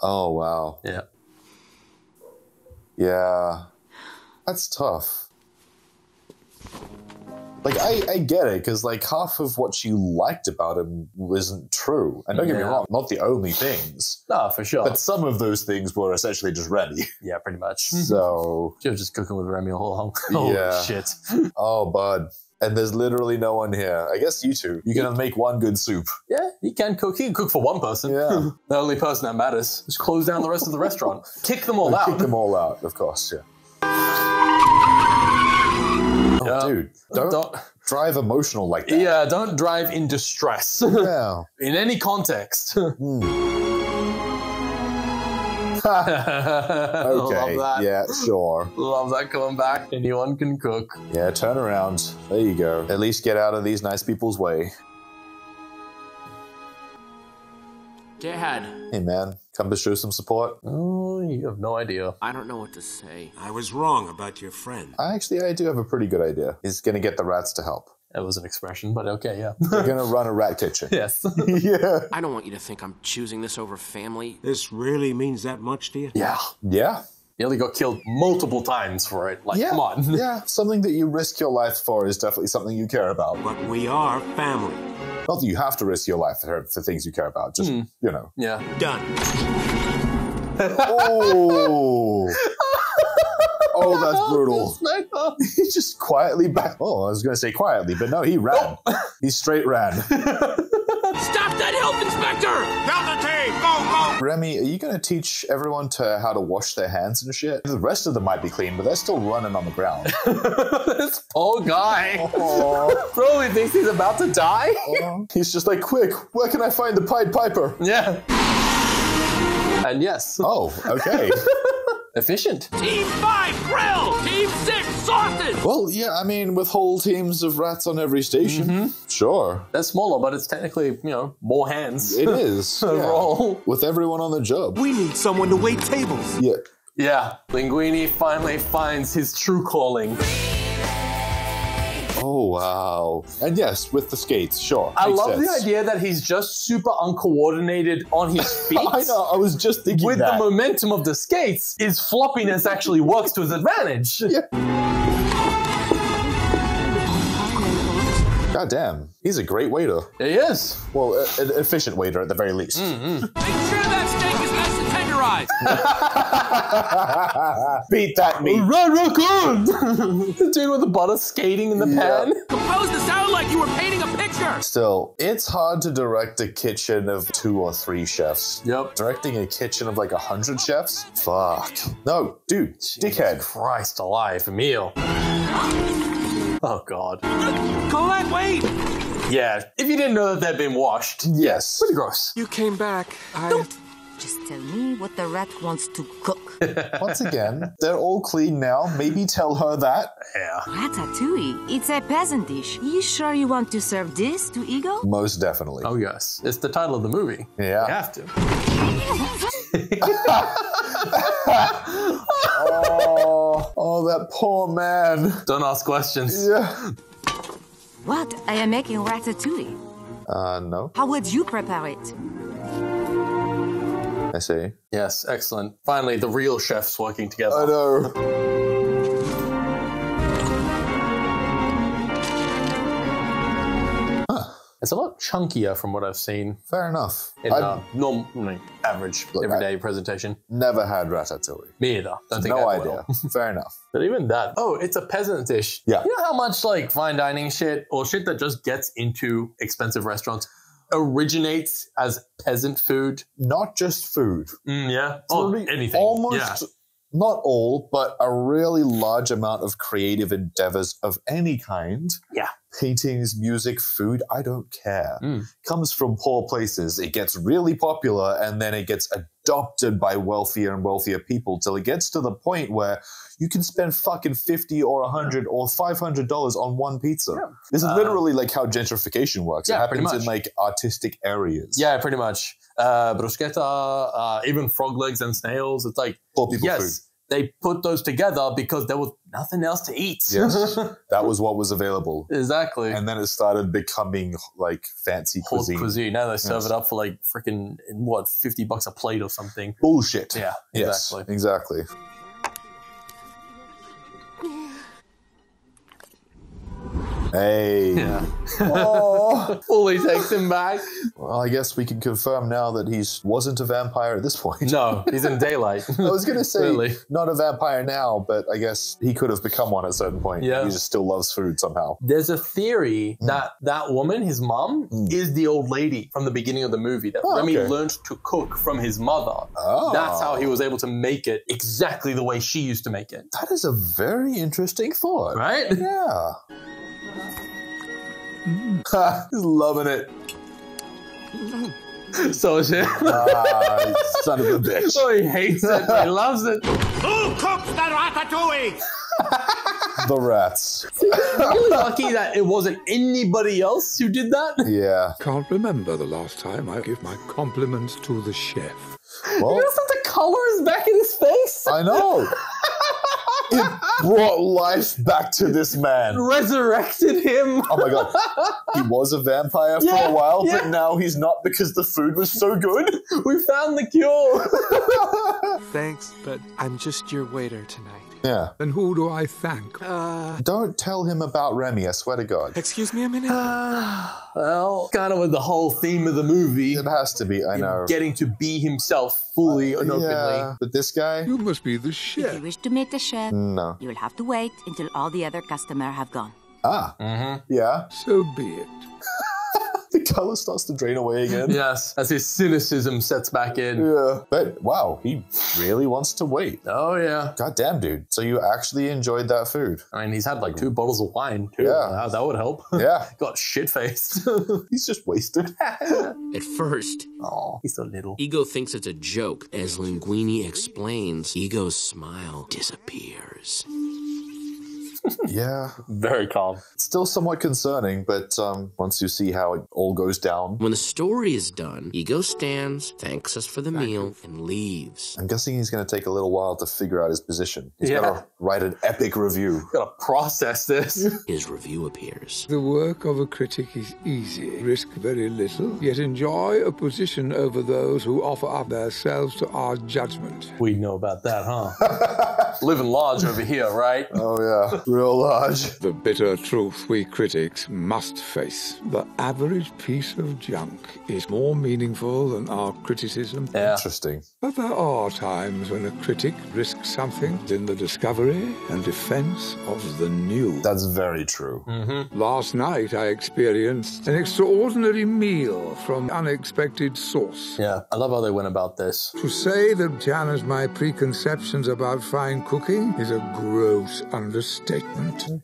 Oh, wow. Yeah. Yeah. That's tough. Like, I, I get it, because, like, half of what you liked about him wasn't true. And don't get me Yeah. wrong, not the only things. No, for sure. But some of those things were essentially just Remy. <laughs> yeah, pretty much. So, just cooking with Remy all along. <laughs> oh, Yeah. shit. oh, bud. And there's literally no one here. I guess you two. You can make one good soup. Yeah, he can cook. He can cook for one person. Yeah. <laughs> the only person that matters. Just close down the rest of the restaurant. <laughs> Kick them all out. Kick them all out, of course, yeah. Oh, Yeah. dude, don't, Don't- drive emotional like that. Yeah, don't drive in distress. <laughs> Yeah. in any context. Hmm. <laughs> Okay. Love that. Yeah, sure. Love that coming back. Anyone can cook. Yeah, turn around. There you go. At least get out of these nice people's way. Dad. Hey man, come to show some support. Oh, you have no idea. I don't know what to say. I was wrong about your friend. Actually, I do have a pretty good idea. He's gonna get the rats to help. That was an expression, but okay, yeah. <laughs> They're gonna run a rat kitchen. <laughs> yes. <laughs> yeah. I don't want you to think I'm choosing this over family. This really means that much to you? Yeah. Yeah. Nearly got killed multiple times for it. Like, yeah. come on. yeah. Something that you risk your life for is definitely something you care about. But we are family. Not that you have to risk your life for, for things you care about. Just, Mm. you know. Yeah. Done. Oh. Oh, that's brutal. <laughs> he just quietly back. Oh, I was going to say quietly, but no, he ran. he straight ran. <laughs> Stop that health inspector! Delta team, go, go! Remy, are you going to teach everyone to how to wash their hands and shit? The rest of them might be clean, but they're still running on the ground. <laughs> this poor guy Oh. probably thinks he's about to die. He's just like, quick, where can I find the Pied Piper? Yeah. And yes. Oh, okay. Efficient. Team 5, grill! Team 6, sausage! well, yeah, I mean, with whole teams of rats on every station, Mm-hmm. sure. They're smaller, but it's technically, you know, more hands. It is. <laughs> yeah. With everyone on the job. We need someone to wait tables. Yeah. Yeah. Linguini finally finds his true calling. Oh, wow. And yes, with the skates, sure. I makes love the idea that he's just super uncoordinated on his <laughs> feet. I know, I was just thinking With that. the momentum of the skates, his floppiness actually works to his advantage. <laughs> God damn, he's a great waiter. He is. Well, a- an efficient waiter at the very least. Mm-hmm. Nice! <laughs> Beat that meat. Red raccoon! <laughs> the dude with the butter skating in the pan. Compose the sound like you were painting a picture! Still, it's hard to direct a kitchen of two or three chefs. Yep. Directing a kitchen of like a hundred chefs? Fuck. No, dude, dickhead. Christ alive, Emile. Oh god. Colette, wait! Yeah, if you didn't know that they'd been washed. Yes. Pretty gross. You came back. I. Just tell me what the rat wants to cook. <laughs> Once again, they're all clean now. Maybe tell her that. Yeah. Ratatouille. It's a peasant dish. You sure you want to serve this to Ego? Most definitely. Oh yes. It's the title of the movie. Yeah. You have to. <laughs> oh, oh, that poor man. Don't ask questions. Yeah. What? I am making ratatouille. Uh, no. How would you prepare it? I see. Yes, excellent. Finally, the real chefs working together. I know. It's a lot chunkier from what I've seen Fair enough. in I've norm, I mean, average Look, everyday presentation. never had ratatouille. Me either. Don't think No I idea. will. <laughs> Fair enough. But even that, oh, it's a peasant dish. Yeah. You know how much like fine dining shit or shit that just gets into expensive restaurants originates as peasant food? Not just food. Mm, yeah. Oh, Really anything. Almost, Yeah. not all, but a really large amount of creative endeavors of any kind. Yeah. Paintings, music, food, I don't care. Mm. Comes from poor places. It gets really popular and then it gets adopted by wealthier and wealthier people till it gets to the point where you can spend fucking 50 or 100 or $500 on one pizza. This is Uh, literally like how gentrification works. yeah, it happens in like artistic areas. Yeah, pretty much. Uh, bruschetta, uh, even frog legs and snails. It's like, Poor people yes, food. They put those together because there was nothing else to eat. Yes. <laughs> that was what was available. exactly. And then it started becoming like fancy Haute cuisine. cuisine. Now they serve Yes. it up for like freaking what fifty bucks a plate or something. Bullshit. Yeah, Yes, exactly. exactly. Hey. Yeah. Oh. <laughs> Fully takes him back. Well, I guess we can confirm now that he wasn't a vampire at this point. No, he's in <laughs> daylight. I was going to say Clearly. not a vampire now, but I guess he could have become one at a certain point. Yeah. He just still loves food somehow. There's a theory Hmm. that that woman, his mom, is the old lady from the beginning of the movie. That Oh, Remy okay. learned to cook from his mother. Oh. That's how he was able to make it exactly the way she used to make it. That is a very interesting thought. Right? Yeah. Ha, <laughs> He's loving it. <laughs> So shit. Ah, son of a bitch. oh, he hates it. he <laughs> loves it. Who cooks the ratatouille? the rats. really lucky that it wasn't anybody else who did that. Yeah. Can't remember the last time I give my compliments to the chef. Well, You know the color is back in his face. I know. It brought life back to this man. Resurrected him. Oh my god. He was a vampire for a while, yeah. but now he's not because the food was so good. We found the cure. <laughs> Thanks, but I'm just your waiter tonight. Yeah. Then who do I thank? Don't tell him about Remy, I swear to God. Excuse me a minute? well, kind of with the whole theme of the movie. It has to be, I know. Getting to be himself fully and openly. Yeah, but this guy? You must be the If chef. you wish to meet the chef, No. you will have to wait until all the other customers have gone. Ah. Mm-hmm. Yeah. So be it. <laughs> The color starts to drain away again. Yes, as his cynicism sets back in. Yeah. But wow, he really wants to wait. Oh yeah. God damn, dude. So you actually enjoyed that food. I mean, he's had like two bottles of wine too. Yeah. That, that would help. <laughs> Yeah. Got shit faced. <laughs> He's just wasted. <laughs> At first, oh, he's so little. Ego thinks it's a joke. As Linguini explains, Ego's smile disappears. Yeah. <laughs> Very calm. Still somewhat concerning, but um, once you see how it all goes down, When the story is done, Ego stands, thanks us for the meal, and leaves. I'm guessing he's going to take a little while to figure out his position. He's Yeah. got to write an epic review. <laughs> Gotta process this. His review appears. The work of a critic is easy. Risk very little, yet enjoy a position over those who offer up themselves to our judgment. We know about that, huh? <laughs> Living large over here, right? Oh, yeah. Real large. The bitter truth we critics must face. The average piece of junk is more meaningful than our criticism. Yeah. Interesting. But there are times when a critic risks something in the discovery and defense of the new. That's very true. Mm-hmm. Last night I experienced an extraordinary meal from unexpected source. Yeah. I love how they went about this. To say that challenged my preconceptions about fine cooking is a gross understatement.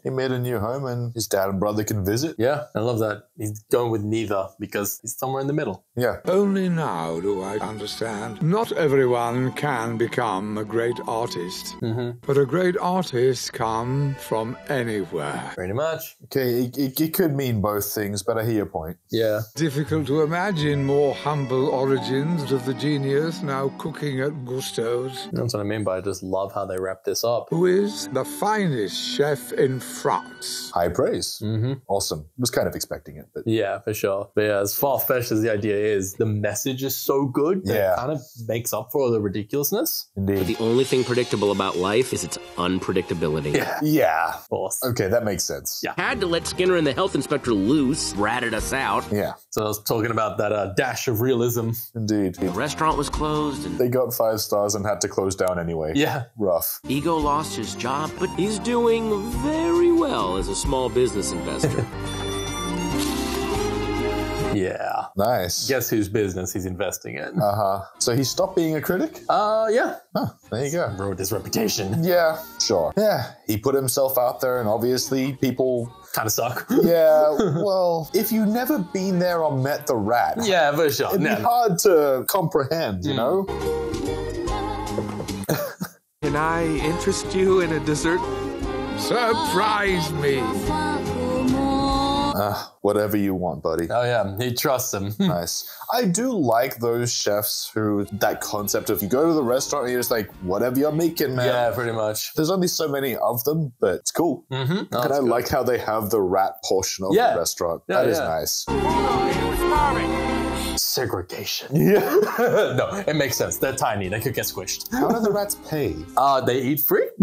He made a new home and his dad and brother can visit. Yeah. I love that. He's going with neither because he's somewhere in the middle. Yeah. Only now do I understand. Not everyone can become a great artist, Mm-hmm. but a great artist come from anywhere. Pretty much. Okay, it, it, it could mean both things, but I hear your point. Yeah. Difficult to imagine more humble origins of the genius now cooking at Gusteau's, That's what I mean by I just love how they wrap this up. who is the finest chef in France. High praise. Mm-hmm. Awesome. Was kind of expecting it, but Yeah, for sure. But yeah, as far fetched as the idea is, the message is so good that Yeah. it kind of makes up for the ridiculousness. But indeed. the only thing predictable about life is its unpredictability. Yeah. Yeah. Of course. Okay, that makes sense. Yeah. Had to let Skinner and the health inspector loose, ratted us out. Yeah, So I was talking about that uh, dash of realism. indeed. The restaurant was closed and They got five stars and had to close down anyway. Yeah. Rough. Ego lost his job, but he's doing very well as a small business investor. <laughs> Yeah. Nice. Guess whose business he's investing in? Uh huh. So he stopped being a critic? Uh, yeah. Huh, there you go. Ruined his reputation. Yeah, sure. Yeah, he put himself out there, and obviously people. Kind of suck. Yeah, <laughs> well, if you've never been there or met the rat, yeah, for sure. it'd be No. hard to comprehend, you know? Can I interest you in a dessert? Surprise me! Uh, whatever you want, buddy. Oh, yeah. He trusts him. Nice. I do like those chefs who that concept of you go to the restaurant and you're just like, whatever you're making, man. yeah, pretty much. There's only so many of them, but it's cool. Mm-hmm. and I like how they have the rat portion of Yeah. the restaurant. Yeah, That is yeah. nice. Segregation. <laughs> Yeah. <laughs> no, it makes sense. They're tiny. They could get squished. how do the rats pay? Uh, they eat free. <laughs>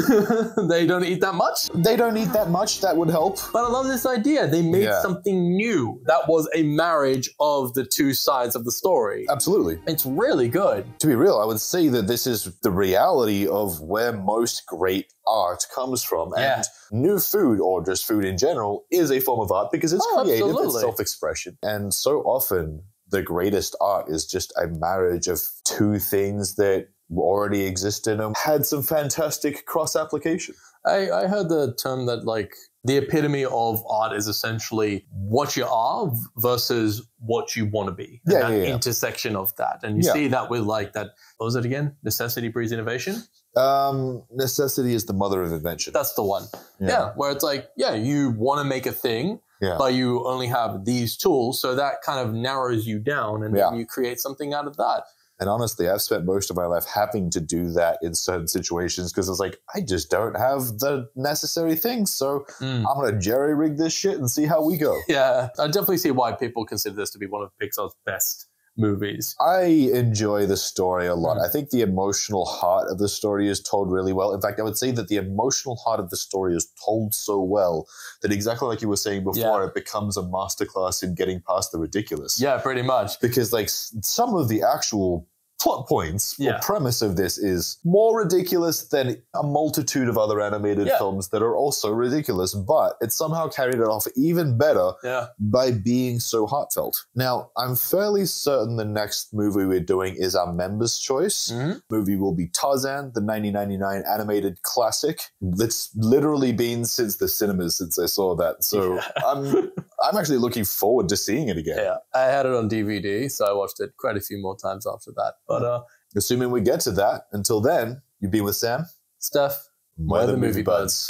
they don't eat that much. They don't eat that much. That would help. But I love this idea. They made Yeah. something new that was a marriage of the two sides of the story. Absolutely. It's really good. To be real, I would say that this is the reality of where most great art comes from. Yeah. And new food, or just food in general, is a form of art because it's Oh, creative, it's self expression. And so often, the greatest art is just a marriage of two things that already existed and had some fantastic cross application. I, I heard the term that like the epitome of art is essentially what you are versus what you want to be. Yeah, that yeah, yeah. intersection of that. And you Yeah. see that with like that, what was it again? Necessity breeds innovation? Um, necessity is the mother of invention. That's the one. Yeah. where it's like, yeah, you want to make a thing, Yeah. but you only have these tools, so that kind of narrows you down, and Yeah. then you create something out of that. And honestly, I've spent most of my life having to do that in certain situations because it's like, I just don't have the necessary things. So I'm going to jerry rig this shit and see how we go. Yeah, I definitely see why people consider this to be one of Pixar's best movies. I enjoy the story a lot. Hmm. I think the emotional heart of the story is told really well. In fact, I would say that the emotional heart of the story is told so well that exactly like you were saying before, it becomes a masterclass in getting past the ridiculous. Yeah, pretty much. Because like s- some of the actual plot points or Yeah. premise of this is more ridiculous than a multitude of other animated Yeah. films that are also ridiculous, but it somehow carried it off even better Yeah. by being so heartfelt. Now, I'm fairly certain the next movie we're doing is our members' choice. Mm-hmm. Movie will be Tarzan, the 1999 animated classic that's literally been since the cinemas since I saw that. So <laughs> I'm I'm actually looking forward to seeing it again. Yeah, I had it on DVD, so I watched it quite a few more times after that. But uh, Assuming we get to that, until then, you've been with Sam, Steph, We're the Movie Budz.